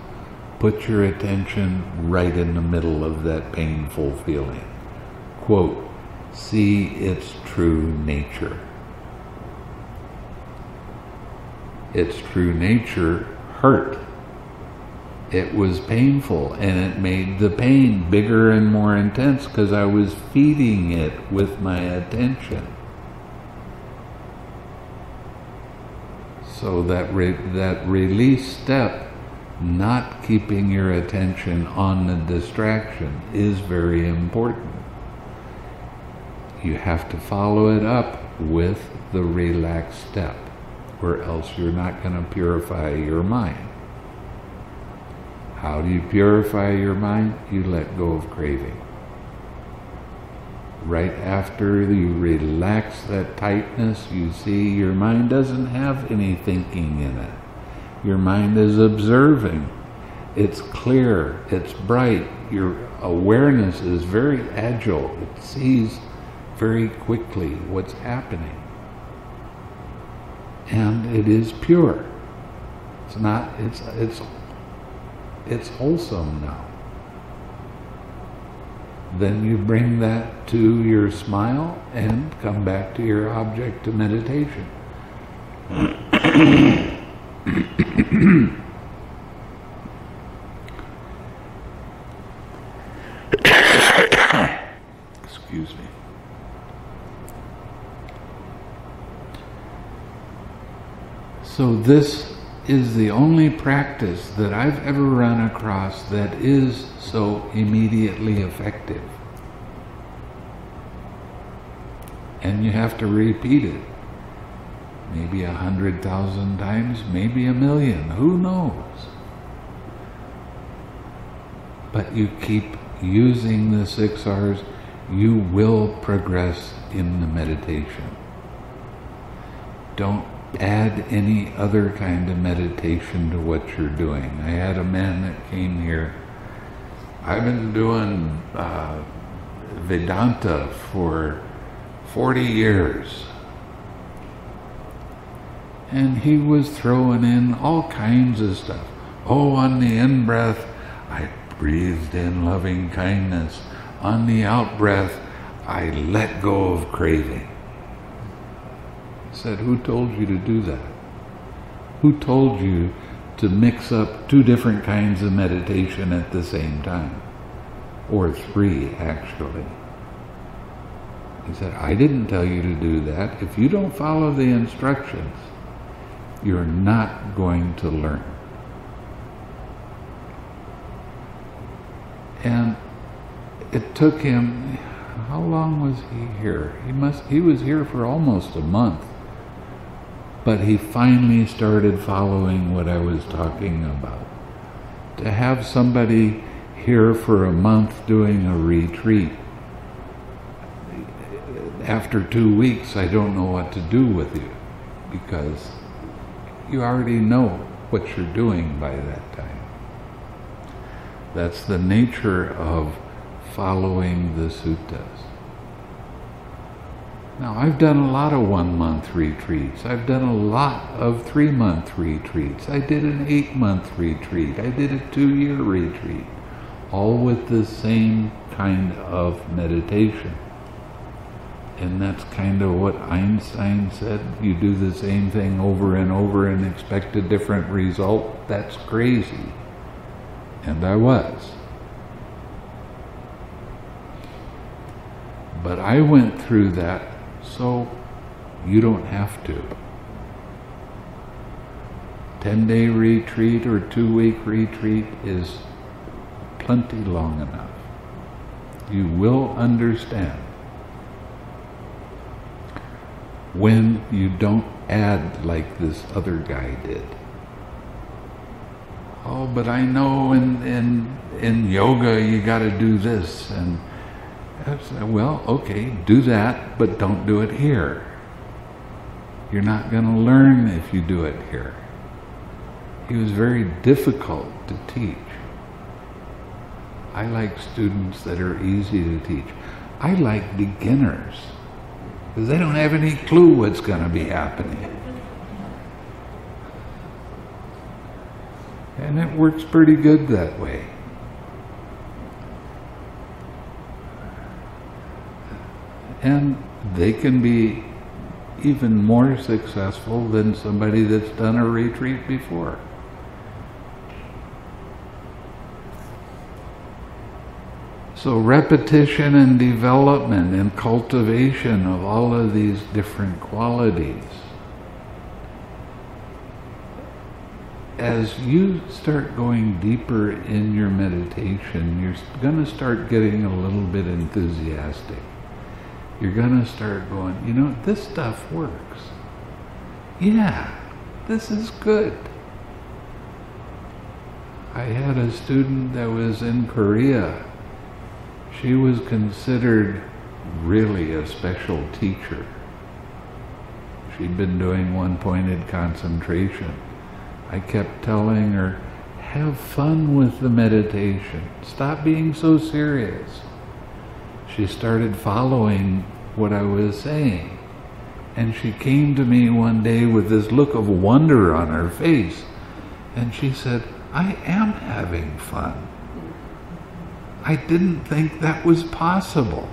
Put your attention right in the middle of that painful feeling. Quote, see its true nature. Its true nature hurt. It was painful and it made the pain bigger and more intense because I was feeding it with my attention. So that re- that release step not keeping your attention on the distraction is very important. You have to follow it up with the relaxed step, or else you're not going to purify your mind. How do you purify your mind? You let go of craving. right after you relax that tightness, you see your mind doesn't have any thinking in it. Your mind is observing. It's clear, it's bright. Your awareness is very agile. It sees very quickly what's happening. And it is pure. It's not, it's, it's, it's wholesome now. Then you bring that to your smile and come back to your object of meditation. Excuse me. So this is the only practice that I've ever run across that is so immediately effective. And you have to repeat it. Maybe a hundred thousand times, maybe a million, who knows? But you keep using the six R's, you will progress in the meditation. Don't add any other kind of meditation to what you're doing. I had a man that came here. I've been doing uh, Vedanta for 40 years. And he was throwing in all kinds of stuff. Oh, on the in breath, I breathed in loving kindness. On the out breath, I let go of craving said, Who told you to do that? Who told you to mix up two different kinds of meditation at the same time? Or three, actually. He said, I didn't tell you to do that. If you don't follow the instructions, you're not going to learn. And it took him, how long was he here? He must, he was here for almost a month. But he finally started following what I was talking about. To have somebody here for a month doing a retreat, after two weeks, I don't know what to do with you because you already know what you're doing by that time. That's the nature of following the suttas. Now, I've done a lot of one month retreats. I've done a lot of three month retreats. I did an eight month retreat. I did a two year retreat, all with the same kind of meditation. And that's kind of what Einstein said. You do the same thing over and over and expect a different result. That's crazy. And I was. But I went through that so you don't have to. 10 day retreat or two week retreat is plenty long enough. You will understand when you don't add like this other guy did. Oh, but I know in, in, in yoga you got to do this and well, okay, do that, but don't do it here. You're not going to learn if you do it here. He was very difficult to teach. I like students that are easy to teach. I like beginners because they don't have any clue what's going to be happening. And it works pretty good that way. and they can be even more successful than somebody that's done a retreat before. So, repetition and development and cultivation of all of these different qualities. As you start going deeper in your meditation, you're going to start getting a little bit enthusiastic you're going to start going, you know, this stuff works. Yeah, this is good. I had a student that was in Korea. She was considered really a special teacher. She'd been doing one pointed concentration. I kept telling her, have fun with the meditation. Stop being so serious. She started following what I was saying. And she came to me one day with this look of wonder on her face. And she said, I am having fun. I didn't think that was possible.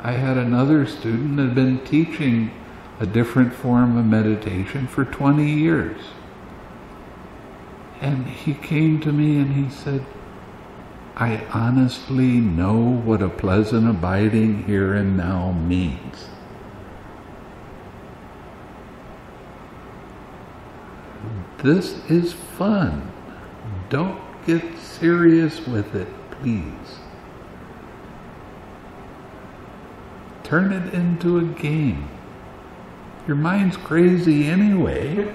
I had another student that had been teaching a different form of meditation for 20 years. And he came to me and he said, I honestly know what a pleasant abiding here and now means. This is fun. Don't get serious with it, please. Turn it into a game. Your mind's crazy anyway.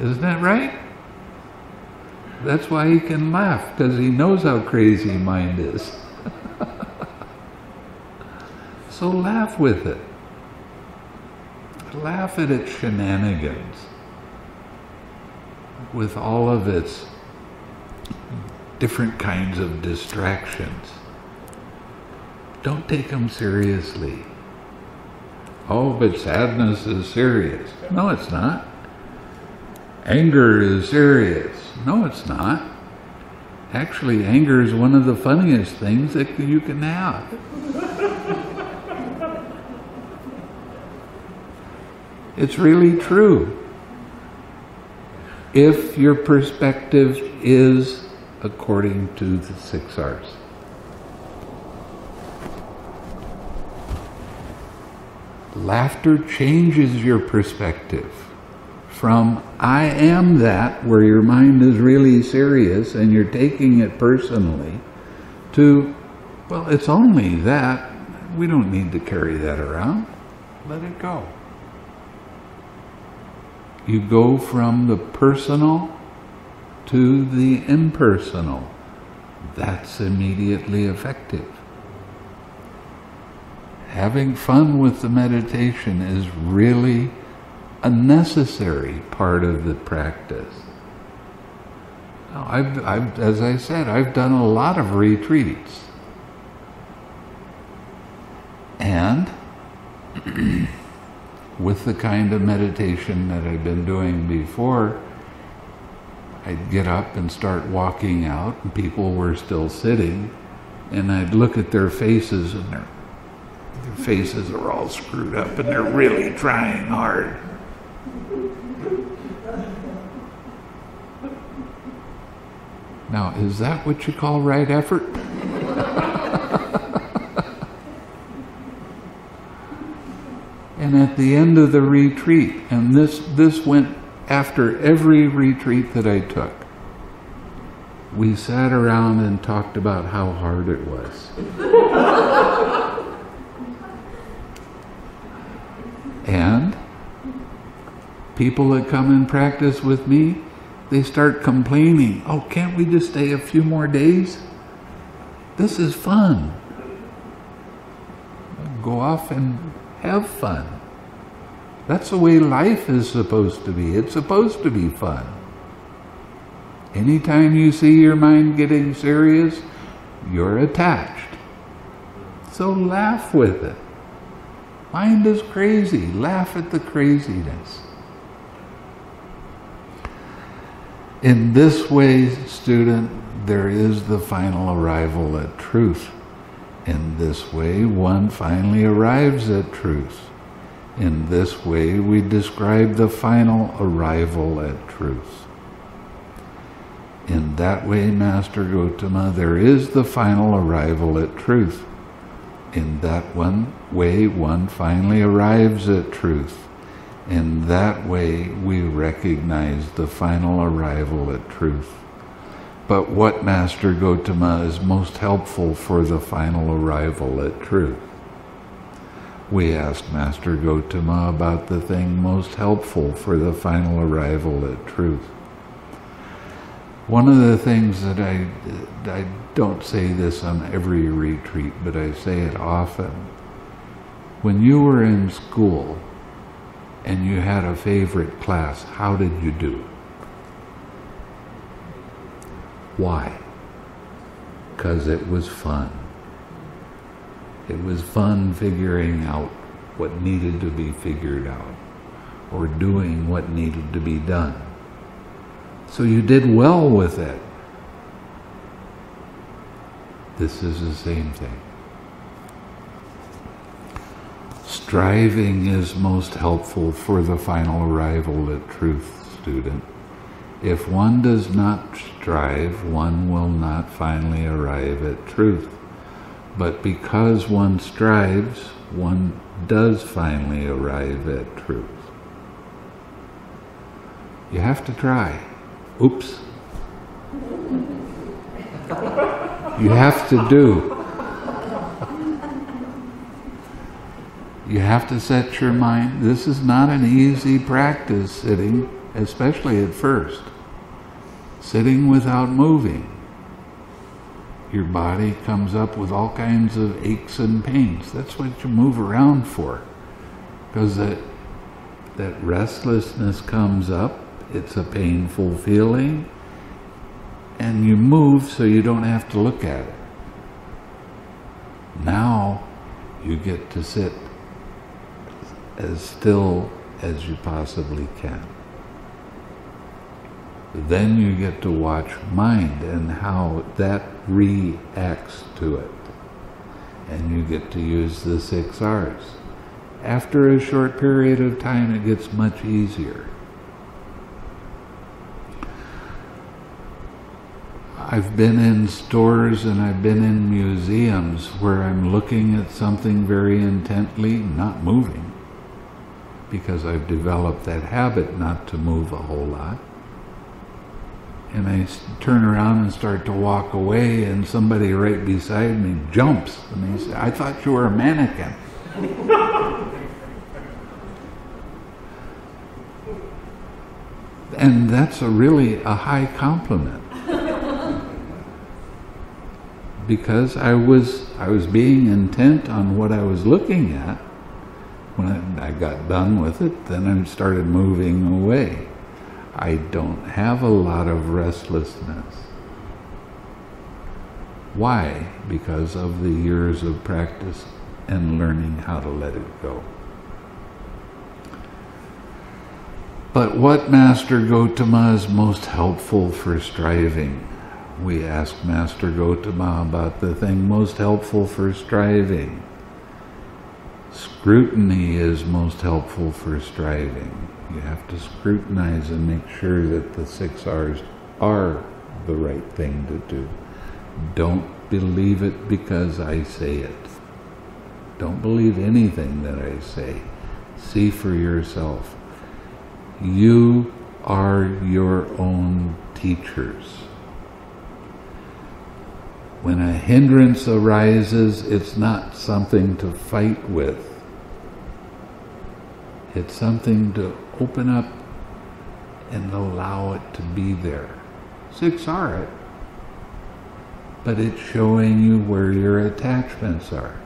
Isn't that right? That's why he can laugh, because he knows how crazy mind is. so laugh with it. Laugh at its shenanigans with all of its different kinds of distractions. Don't take them seriously. Oh, but sadness is serious. No, it's not. Anger is serious. No, it's not. Actually, anger is one of the funniest things that you can have. it's really true. If your perspective is according to the six R's. Laughter changes your perspective from I am that, where your mind is really serious and you're taking it personally, to, well, it's only that. We don't need to carry that around. Let it go. You go from the personal to the impersonal. That's immediately effective having fun with the meditation is really a necessary part of the practice. Now, I've, I've, as I said, I've done a lot of retreats. And with the kind of meditation that I'd been doing before, I'd get up and start walking out, and people were still sitting, and I'd look at their faces, and their their faces are all screwed up and they're really trying hard. Now, is that what you call right effort? and at the end of the retreat, and this, this went after every retreat that I took, we sat around and talked about how hard it was. And people that come and practice with me, they start complaining, oh, can't we just stay a few more days? This is fun. Go off and have fun. That's the way life is supposed to be. It's supposed to be fun. Anytime you see your mind getting serious, you're attached. So laugh with it. Mind is crazy. Laugh at the craziness. In this way, student, there is the final arrival at truth. In this way, one finally arrives at truth. In this way, we describe the final arrival at truth. In that way, Master Gotama, there is the final arrival at truth. In that one way, one finally arrives at truth. In that way, we recognize the final arrival at truth. But what, Master Gotama, is most helpful for the final arrival at truth? We asked Master Gotama about the thing most helpful for the final arrival at truth. One of the things that I, I don't say this on every retreat, but I say it often. When you were in school and you had a favorite class, how did you do? Why? Because it was fun. It was fun figuring out what needed to be figured out or doing what needed to be done. So you did well with it. This is the same thing. Striving is most helpful for the final arrival at truth, student. If one does not strive, one will not finally arrive at truth. But because one strives, one does finally arrive at truth. You have to try. Oops. You have to do. You have to set your mind. This is not an easy practice sitting, especially at first. Sitting without moving. Your body comes up with all kinds of aches and pains. That's what you move around for. Because that, that restlessness comes up it's a painful feeling, and you move so you don't have to look at it. Now you get to sit as still as you possibly can. Then you get to watch mind and how that reacts to it. And you get to use the six R's. After a short period of time, it gets much easier. I've been in stores and I've been in museums where I'm looking at something very intently, not moving, because I've developed that habit not to move a whole lot. And I turn around and start to walk away, and somebody right beside me jumps, and they say, I thought you were a mannequin. and that's a really a high compliment because I was I was being intent on what I was looking at. When I got done with it, then I started moving away. I don't have a lot of restlessness. Why? Because of the years of practice and learning how to let it go. But what Master Gotama is most helpful for striving? we ask Master Gotama about the thing most helpful for striving. Scrutiny is most helpful for striving. You have to scrutinize and make sure that the six R's are the right thing to do. Don't believe it because I say it. Don't believe anything that I say. See for yourself. You are your own teachers. When a hindrance arises, it's not something to fight with. It's something to open up and allow it to be there. 6R it, but it's showing you where your attachments are.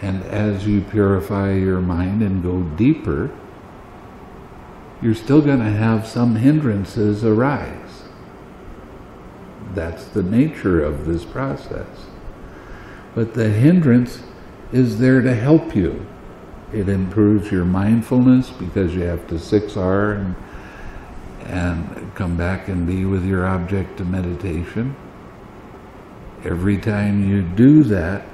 And as you purify your mind and go deeper, you're still going to have some hindrances arise. That's the nature of this process. But the hindrance is there to help you. It improves your mindfulness because you have to 6R and, and come back and be with your object of meditation. Every time you do that,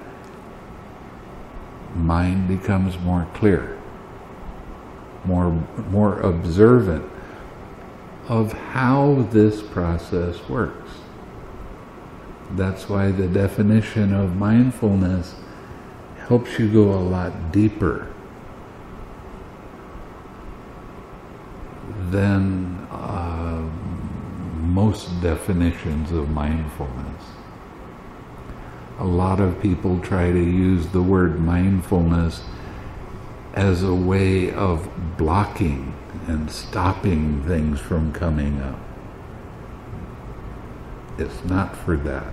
mind becomes more clear, more, more observant of how this process works. That's why the definition of mindfulness helps you go a lot deeper than uh, most definitions of mindfulness. A lot of people try to use the word mindfulness as a way of blocking and stopping things from coming up. It's not for that.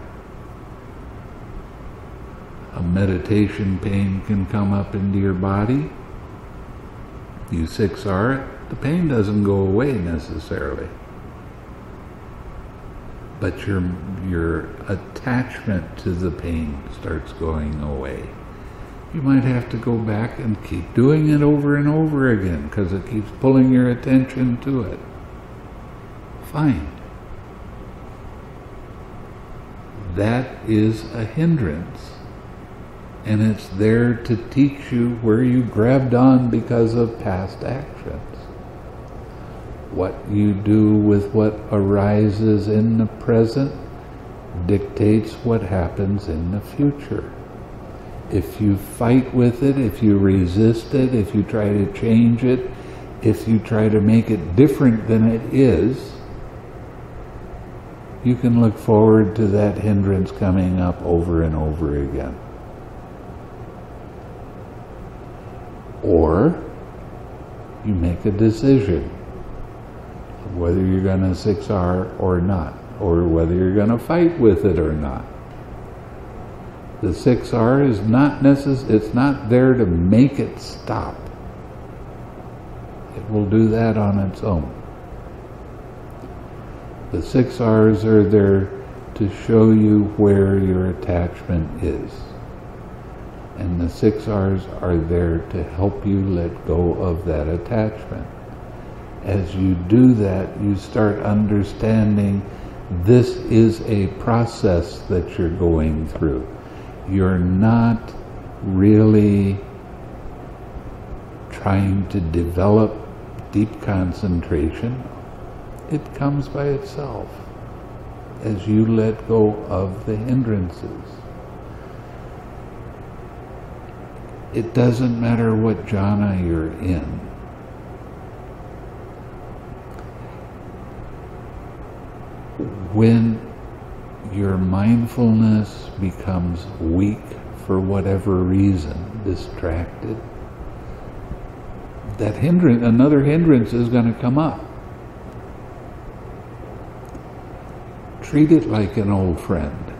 A meditation pain can come up into your body. You 6R it, the pain doesn't go away necessarily. But your, your attachment to the pain starts going away. You might have to go back and keep doing it over and over again because it keeps pulling your attention to it. Fine. That is a hindrance. And it's there to teach you where you grabbed on because of past actions. What you do with what arises in the present dictates what happens in the future. If you fight with it, if you resist it, if you try to change it, if you try to make it different than it is, you can look forward to that hindrance coming up over and over again. Or you make a decision whether you're going to 6R or not, or whether you're going to fight with it or not. The 6R is not necess- it's not there to make it stop. It will do that on its own. The six R's are there to show you where your attachment is. And the six R's are there to help you let go of that attachment. As you do that, you start understanding this is a process that you're going through. You're not really trying to develop deep concentration it comes by itself as you let go of the hindrances. It doesn't matter what jhana you're in. When your mindfulness becomes weak for whatever reason, distracted, that hindrance, another hindrance is going to come up. treat it like an old friend.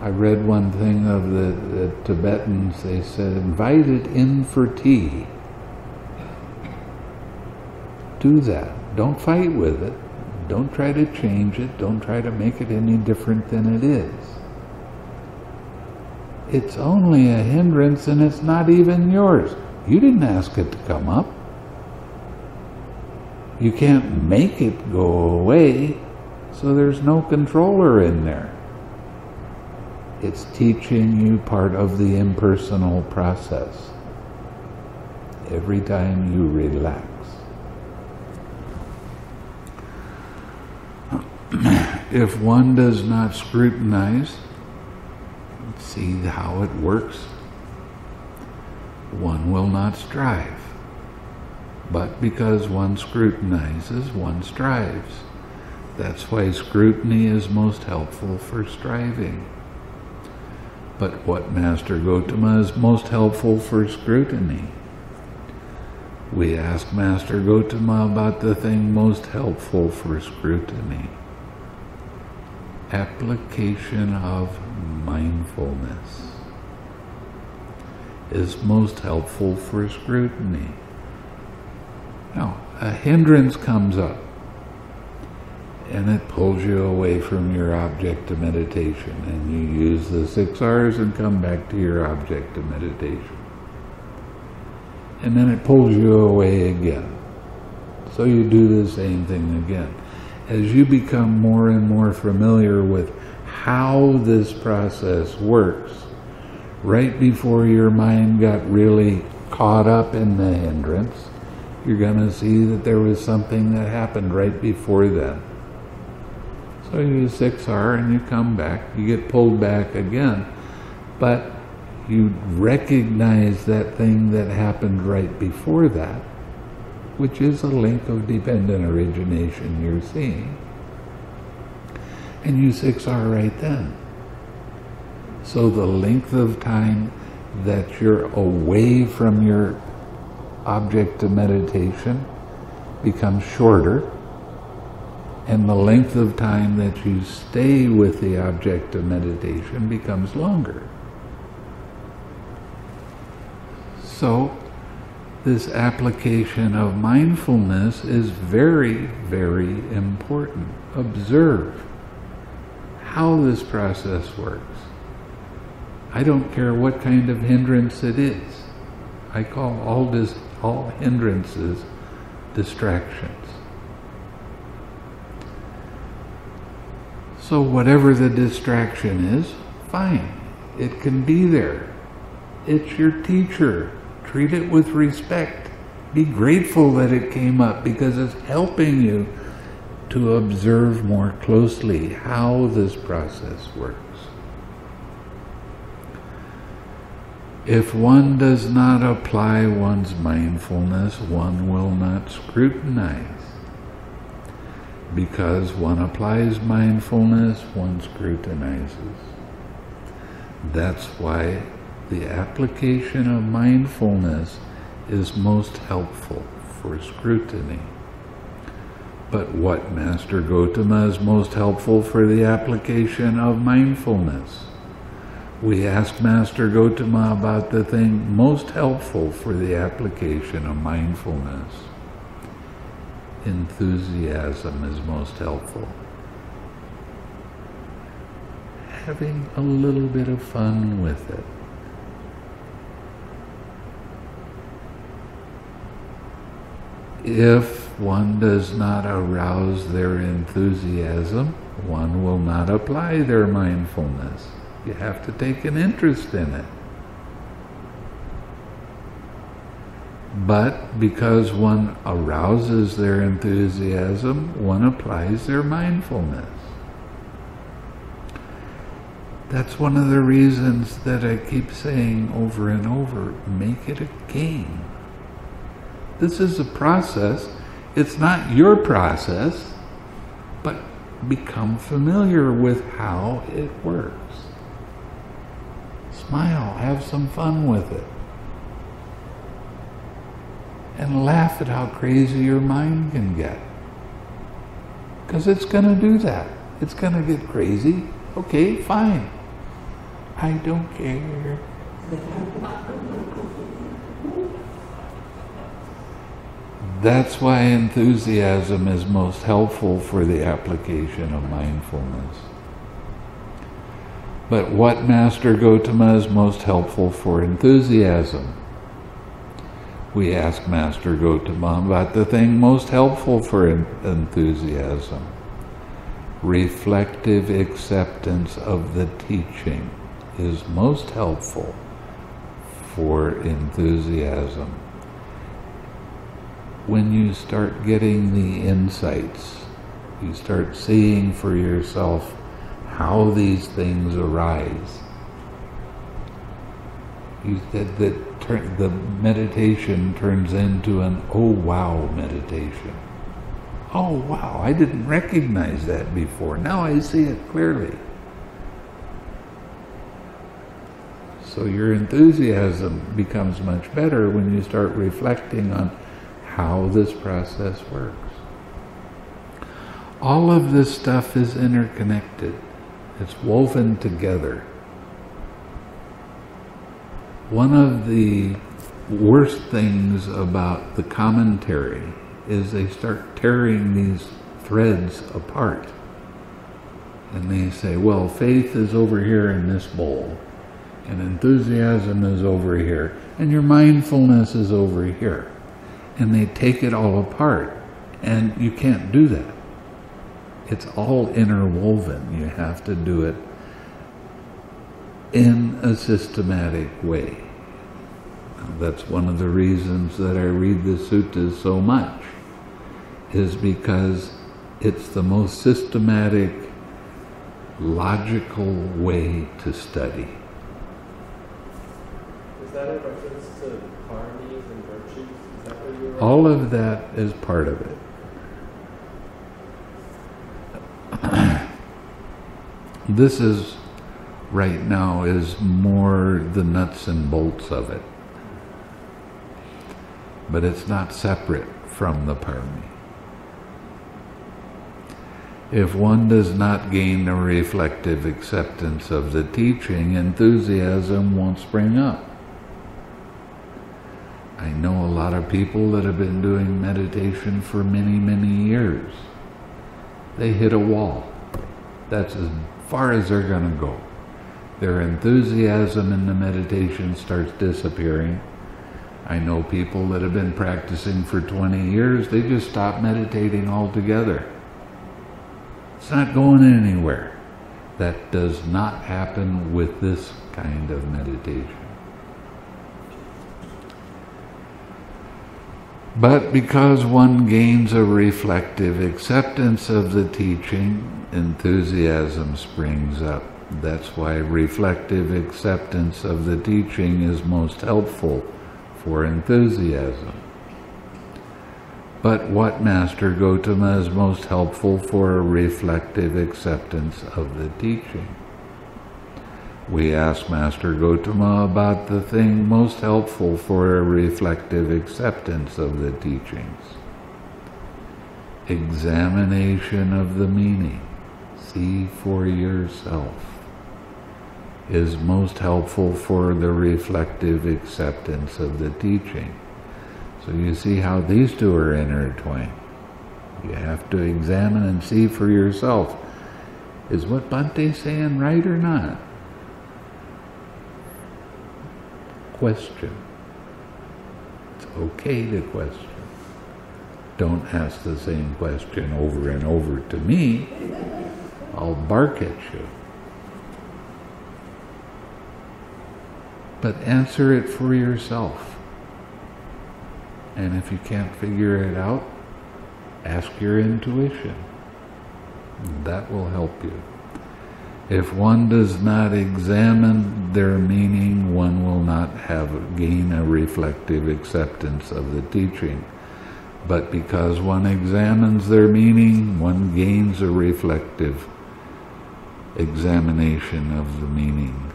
I read one thing of the, the Tibetans, they said, invite it in for tea. Do that. Don't fight with it. Don't try to change it. Don't try to make it any different than it is. It's only a hindrance and it's not even yours. You didn't ask it to come up. You can't make it go away. So there's no controller in there. It's teaching you part of the impersonal process every time you relax. if one does not scrutinize, see how it works, one will not strive. But because one scrutinizes, one strives. That's why scrutiny is most helpful for striving. But what Master Gotama is most helpful for scrutiny? We ask Master Gotama about the thing most helpful for scrutiny. Application of mindfulness is most helpful for scrutiny. Now, a hindrance comes up and it pulls you away from your object of meditation. And you use the six R's and come back to your object of meditation. And then it pulls you away again. So you do the same thing again. As you become more and more familiar with how this process works, right before your mind got really caught up in the hindrance, you're going to see that there was something that happened right before then. So you 6R and you come back, you get pulled back again. But you recognize that thing that happened right before that, which is a link of dependent origination you're seeing. And you 6R right then. So the length of time that you're away from your object of meditation becomes shorter And the length of time that you stay with the object of meditation becomes longer. So, this application of mindfulness is very, very important. Observe how this process works. I don't care what kind of hindrance it is. I call all dis- all hindrances distractions. So whatever the distraction is, fine. It can be there. It's your teacher. Treat it with respect. Be grateful that it came up because it's helping you to observe more closely how this process works. If one does not apply one's mindfulness, one will not scrutinize. Because one applies mindfulness, one scrutinizes. That's why the application of mindfulness is most helpful for scrutiny. But what Master Gotama is most helpful for the application of mindfulness? We ask Master Gotama about the thing most helpful for the application of mindfulness. Enthusiasm is most helpful. Having a little bit of fun with it. If one does not arouse their enthusiasm, one will not apply their mindfulness. You have to take an interest in it. But because one arouses their enthusiasm, one applies their mindfulness. That's one of the reasons that I keep saying over and over make it a game. This is a process. It's not your process, but become familiar with how it works. Smile, have some fun with it. And laugh at how crazy your mind can get. Because it's going to do that. It's going to get crazy. Okay, fine. I don't care. That's why enthusiasm is most helpful for the application of mindfulness. But what Master Gotama is most helpful for enthusiasm? We ask Master Gotama about the thing most helpful for enthusiasm reflective acceptance of the teaching is most helpful for enthusiasm when you start getting the insights, you start seeing for yourself how these things arise. You said that turn, the meditation turns into an oh wow meditation. Oh wow, I didn't recognize that before. Now I see it clearly. So your enthusiasm becomes much better when you start reflecting on how this process works. All of this stuff is interconnected. It's woven together. One of the worst things about the commentary is they start tearing these threads apart. And they say, well, faith is over here in this bowl, and enthusiasm is over here, and your mindfulness is over here and they take it all apart. And you can't do that. It's all interwoven. You have to do it in a systematic way. That's one of the reasons that I read the suttas so much, is because it's the most systematic, logical way to study. Is that a reference to all of that is part of it. this is right now is more the nuts and bolts of it. But it's not separate from the parami. If one does not gain a reflective acceptance of the teaching, enthusiasm won't spring up. I know a lot of people that have been doing meditation for many, many years. They hit a wall. That's as far as they're going to go. Their enthusiasm in the meditation starts disappearing. I know people that have been practicing for 20 years, they just stop meditating altogether. It's not going anywhere. That does not happen with this kind of meditation. But because one gains a reflective acceptance of the teaching, enthusiasm springs up. That's why reflective acceptance of the teaching is most helpful for enthusiasm. But what Master Gotama is most helpful for a reflective acceptance of the teaching? We ask Master Gotama about the thing most helpful for a reflective acceptance of the teachings. Examination of the meaning. See for yourself is most helpful for the reflective acceptance of the teaching. So you see how these two are intertwined. You have to examine and see for yourself. Is what Bhante saying right or not? Question. It's okay to question. Don't ask the same question over and over to me. I'll bark at you. But answer it for yourself. And if you can't figure it out, ask your intuition. That will help you. If one does not examine their meaning, one will not have gain a reflective acceptance of the teaching. But because one examines their meaning, one gains a reflective examination of the meaning.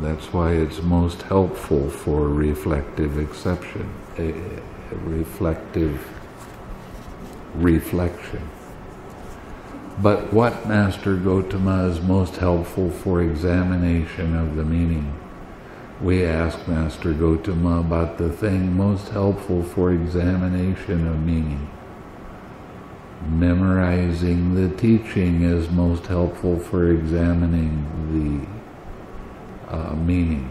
That's why it's most helpful for reflective exception, a, a reflective reflection. But what Master Gotama is most helpful for examination of the meaning? We ask Master Gotama about the thing most helpful for examination of meaning. Memorizing the teaching is most helpful for examining the uh, meaning.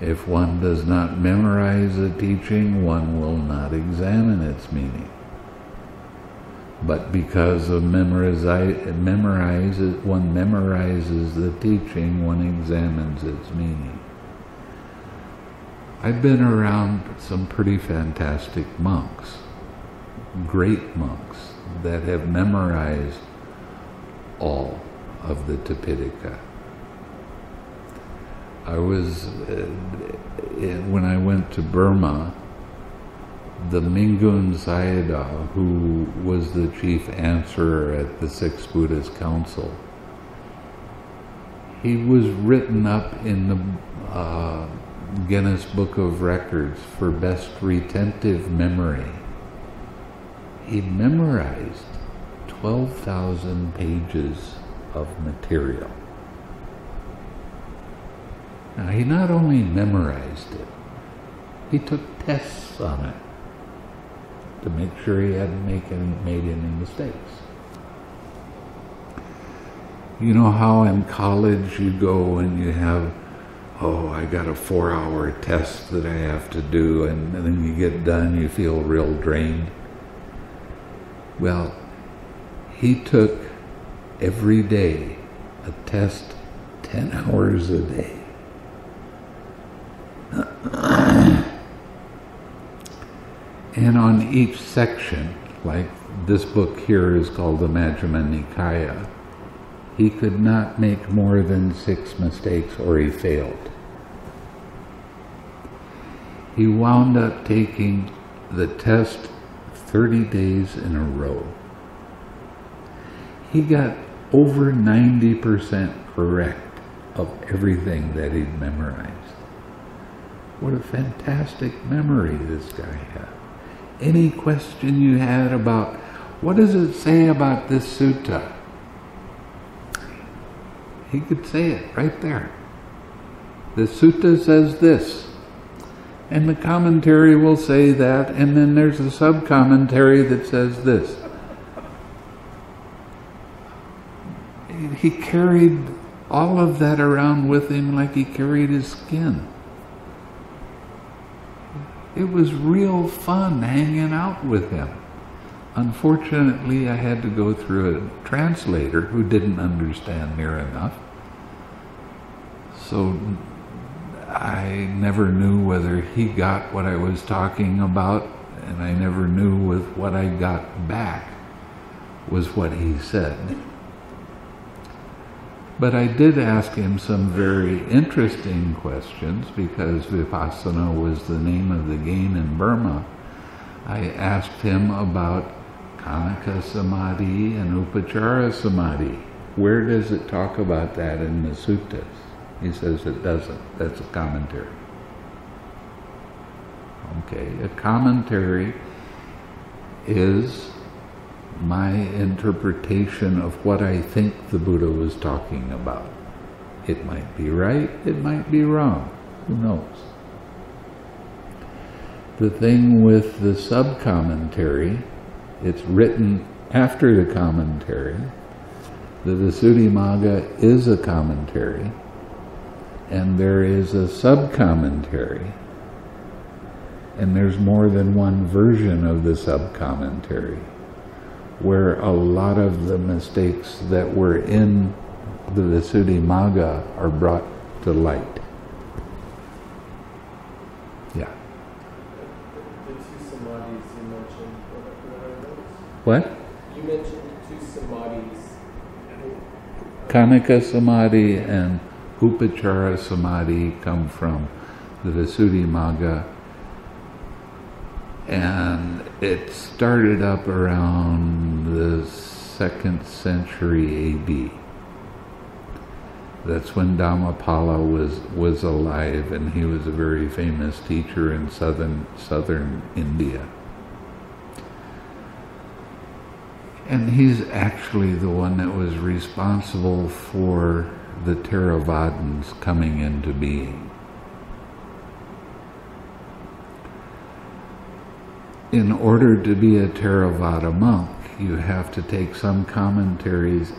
If one does not memorize the teaching, one will not examine its meaning. But because of memorize, one memorizes the teaching, one examines its meaning. I've been around some pretty fantastic monks, great monks, that have memorized all of the Tipitaka. I was, uh, when I went to Burma, the Mingun Sayadaw, who was the chief answerer at the Six Buddhist Council, he was written up in the uh, Guinness Book of Records for best retentive memory. He memorized 12,000 pages of material. Now, he not only memorized it, he took tests on it to make sure he hadn't make any, made any mistakes. You know how in college you go and you have, oh, I got a four hour test that I have to do, and, and then you get done, you feel real drained. Well, he took every day a test 10 hours a day. And on each section, like this book here is called the Majjhima Nikaya, he could not make more than six mistakes or he failed. He wound up taking the test 30 days in a row. He got over 90% correct of everything that he'd memorized. What a fantastic memory this guy had any question you had about what does it say about this sutta? He could say it right there. The sutta says this. And the commentary will say that, and then there's a sub commentary that says this. He carried all of that around with him like he carried his skin. It was real fun hanging out with him. Unfortunately, I had to go through a translator who didn't understand near enough. So I never knew whether he got what I was talking about, and I never knew with what I got back was what he said. But I did ask him some very interesting questions because Vipassana was the name of the game in Burma. I asked him about Khanika Samadhi and Upachara Samadhi. Where does it talk about that in the suttas? He says it doesn't. That's a commentary. Okay, a commentary is my interpretation of what I think the Buddha was talking about. It might be right, it might be wrong. Who knows? The thing with the sub commentary, it's written after the commentary. The Visuddhimagga is a commentary, and there is a sub commentary, and there's more than one version of the sub commentary where a lot of the mistakes that were in the Visuddhimagga are brought to light. Yeah. The two samadhis you mentioned, what, what are those? What? You mentioned two samadhis. Khanika Samadhi and Upachara Samadhi come from the Visuddhimagga and it started up around the second century AD. That's when Dhammapala was was alive, and he was a very famous teacher in southern southern India. And he's actually the one that was responsible for the Theravadins coming into being. in order to be a Theravada monk, you have to take some commentaries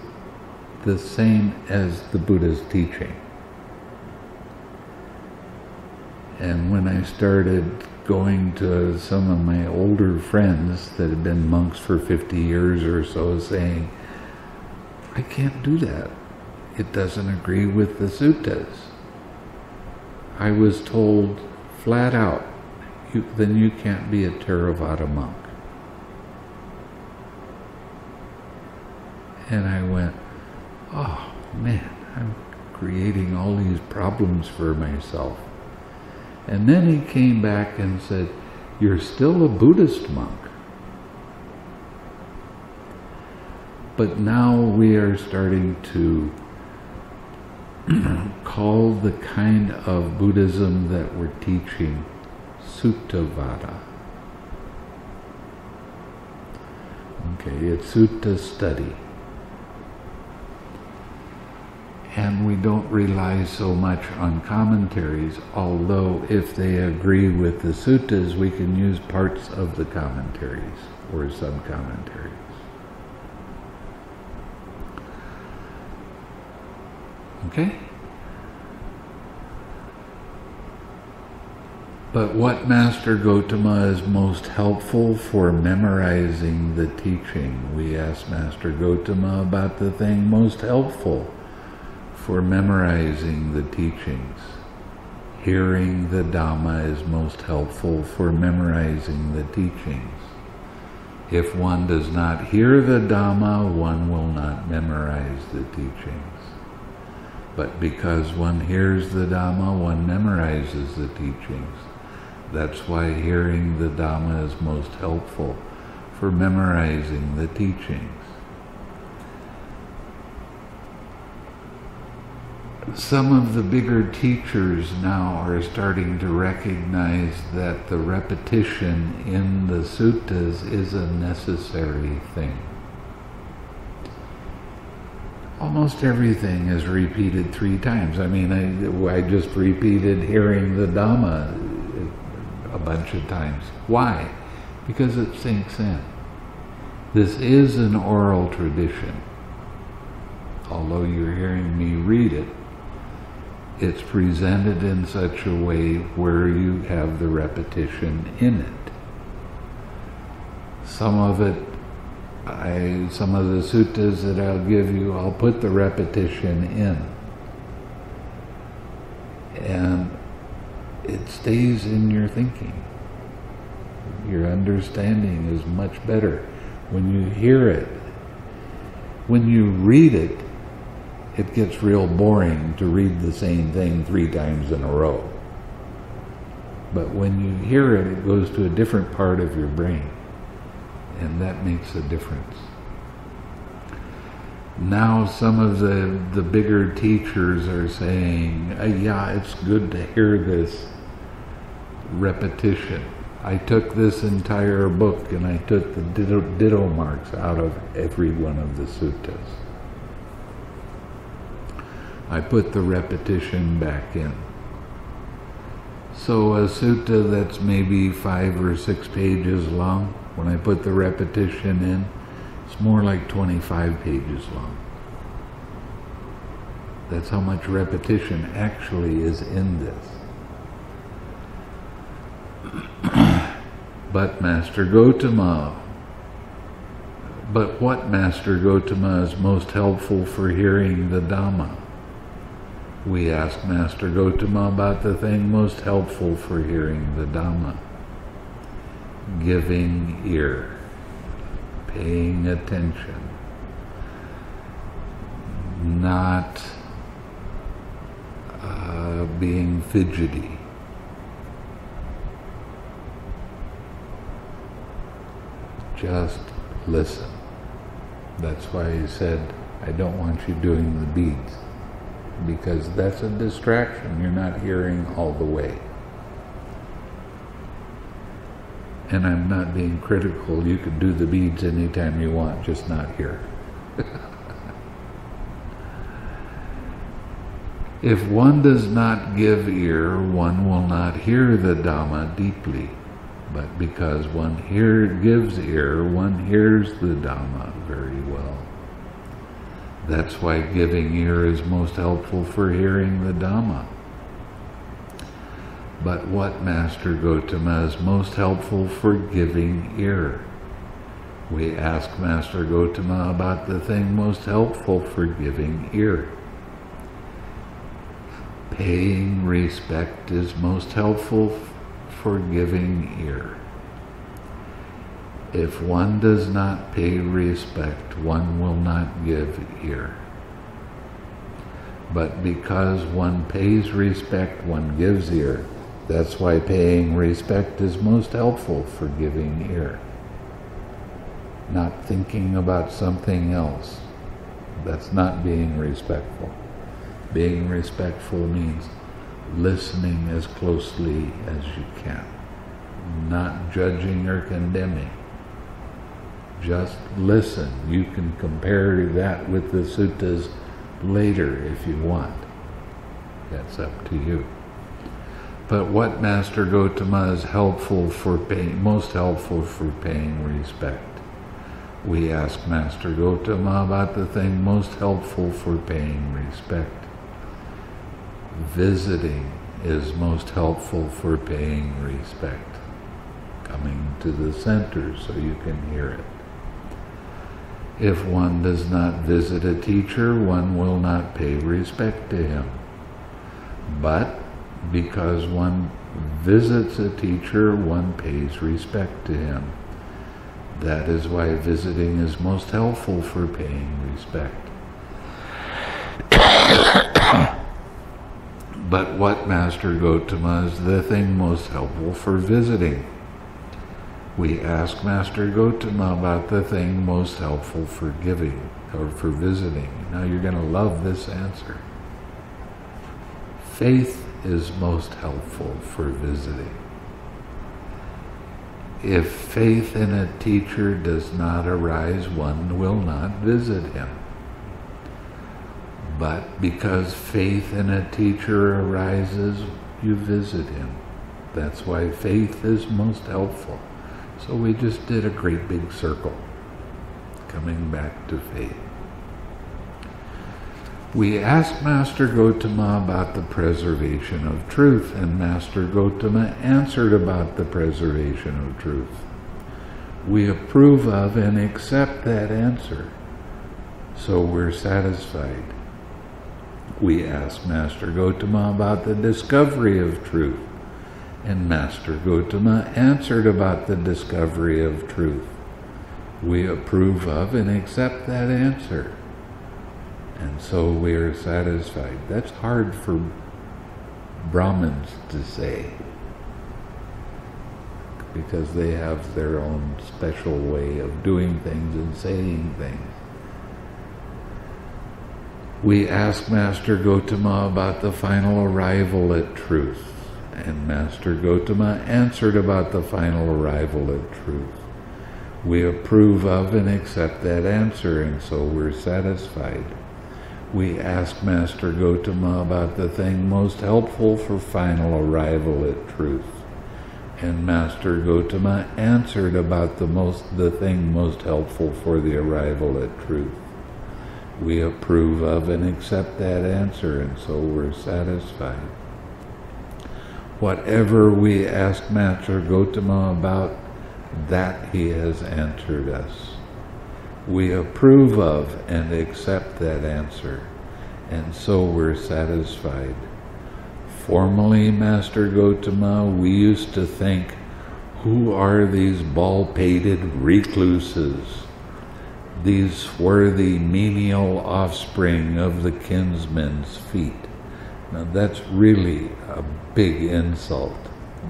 the same as the Buddha's teaching. And when I started going to some of my older friends that had been monks for 50 years or so saying, I can't do that. It doesn't agree with the suttas. I was told flat out, you, then you can't be a Theravada monk. And I went, oh man, I'm creating all these problems for myself. And then he came back and said, You're still a Buddhist monk. But now we are starting to call the kind of Buddhism that we're teaching Suttavada. Okay, it's Sutta study. And we don't rely so much on commentaries, although if they agree with the suttas, we can use parts of the commentaries or sub commentaries. Okay? But what Master Gotama is most helpful for memorizing the teaching? We asked Master Gotama about the thing most helpful for memorizing the teachings. Hearing the Dhamma is most helpful for memorizing the teachings. If one does not hear the Dhamma, one will not memorize the teachings. But because one hears the Dhamma, one memorizes the teachings. That's why hearing the Dhamma is most helpful for memorizing the teachings. Some of the bigger teachers now are starting to recognize that the repetition in the suttas is a necessary thing. Almost everything is repeated three times. I mean, I, I just repeated hearing the Dhamma a bunch of times. Why? Because it sinks in. This is an oral tradition. Although you're hearing me read it, it's presented in such a way where you have the repetition in it. Some of it, I, some of the suttas that I'll give you, I'll put the repetition in. And it stays in your thinking. Your understanding is much better when you hear it. When you read it, it gets real boring to read the same thing three times in a row. But when you hear it, it goes to a different part of your brain, and that makes a difference. Now, some of the, the bigger teachers are saying, uh, yeah, it's good to hear this repetition. I took this entire book and I took the ditto, ditto marks out of every one of the suttas. I put the repetition back in. So a sutta that's maybe five or six pages long, when I put the repetition in, it's more like 25 pages long. That's how much repetition actually is in this. but Master Gotama, but what Master Gotama is most helpful for hearing the Dhamma? We ask Master Gotama about the thing most helpful for hearing the Dhamma. Giving ear, paying attention, not uh, being fidgety. Just listen. That's why he said, I don't want you doing the beads because that's a distraction. You're not hearing all the way. And I'm not being critical. You can do the beads anytime you want, just not here. if one does not give ear, one will not hear the Dhamma deeply. But because one hear, gives ear, one hears the Dhamma very well. That's why giving ear is most helpful for hearing the Dhamma. But what Master Gotama is most helpful for giving ear? We ask Master Gotama about the thing most helpful for giving ear. Paying respect is most helpful for giving ear. If one does not pay respect, one will not give ear. But because one pays respect, one gives ear. That's why paying respect is most helpful for giving ear. Not thinking about something else. That's not being respectful. Being respectful means listening as closely as you can, not judging or condemning. Just listen. You can compare that with the suttas later if you want. That's up to you. But what Master Gotama is helpful for paying, most helpful for paying respect? We ask Master Gotama about the thing most helpful for paying respect. Visiting is most helpful for paying respect. Coming to the center so you can hear it. If one does not visit a teacher, one will not pay respect to him. But because one visits a teacher, one pays respect to him. That is why visiting is most helpful for paying respect. but what Master Gotama is the thing most helpful for visiting? We ask Master Gotama about the thing most helpful for giving or for visiting. Now you're going to love this answer. faith is most helpful for visiting. If faith in a teacher does not arise, one will not visit him. But because faith in a teacher arises, you visit him. That's why faith is most helpful. So we just did a great big circle, coming back to faith. We asked Master Gotama about the preservation of truth, and Master Gotama answered about the preservation of truth. We approve of and accept that answer, so we're satisfied. We asked Master Gotama about the discovery of truth, and Master Gotama answered about the discovery of truth. We approve of and accept that answer and so we are satisfied. That's hard for Brahmins to say because they have their own special way of doing things and saying things. We ask Master Gotama about the final arrival at truth, and Master Gotama answered about the final arrival at truth. We approve of and accept that answer, and so we're satisfied we ask Master Gotama about the thing most helpful for final arrival at truth. And Master Gotama answered about the most the thing most helpful for the arrival at truth. We approve of and accept that answer, and so we're satisfied. Whatever we ask Master Gotama about, that he has answered us we approve of and accept that answer, and so we're satisfied. Formerly, Master Gotama, we used to think, who are these bald-pated recluses? These the menial offspring of the kinsmen's feet. Now that's really a big insult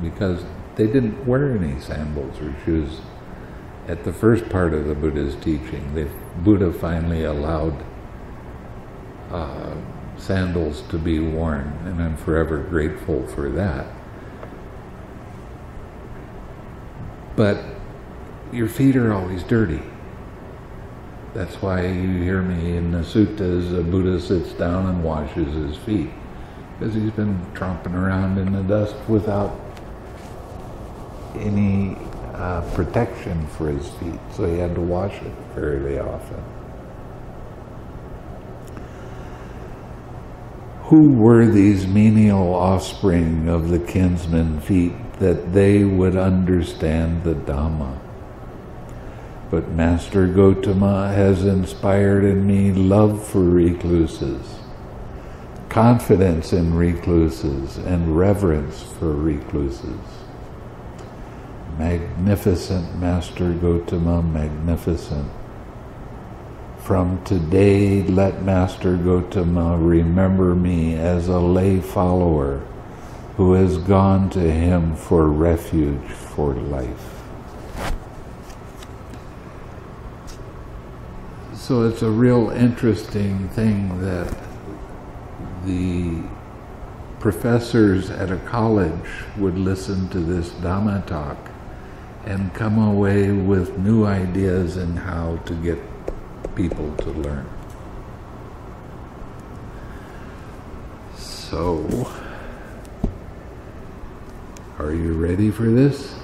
because they didn't wear any sandals or shoes at the first part of the Buddha's teaching, the Buddha finally allowed uh, sandals to be worn, and I'm forever grateful for that. But your feet are always dirty. That's why you hear me in the suttas, the Buddha sits down and washes his feet, because he's been tromping around in the dust without any uh, protection for his feet, so he had to wash it fairly often. Who were these menial offspring of the kinsmen feet that they would understand the Dhamma? But Master Gotama has inspired in me love for recluses, confidence in recluses, and reverence for recluses. Magnificent Master Gotama, magnificent. From today, let Master Gotama remember me as a lay follower who has gone to him for refuge for life. So it's a real interesting thing that the professors at a college would listen to this Dhamma talk and come away with new ideas in how to get people to learn. So, are you ready for this?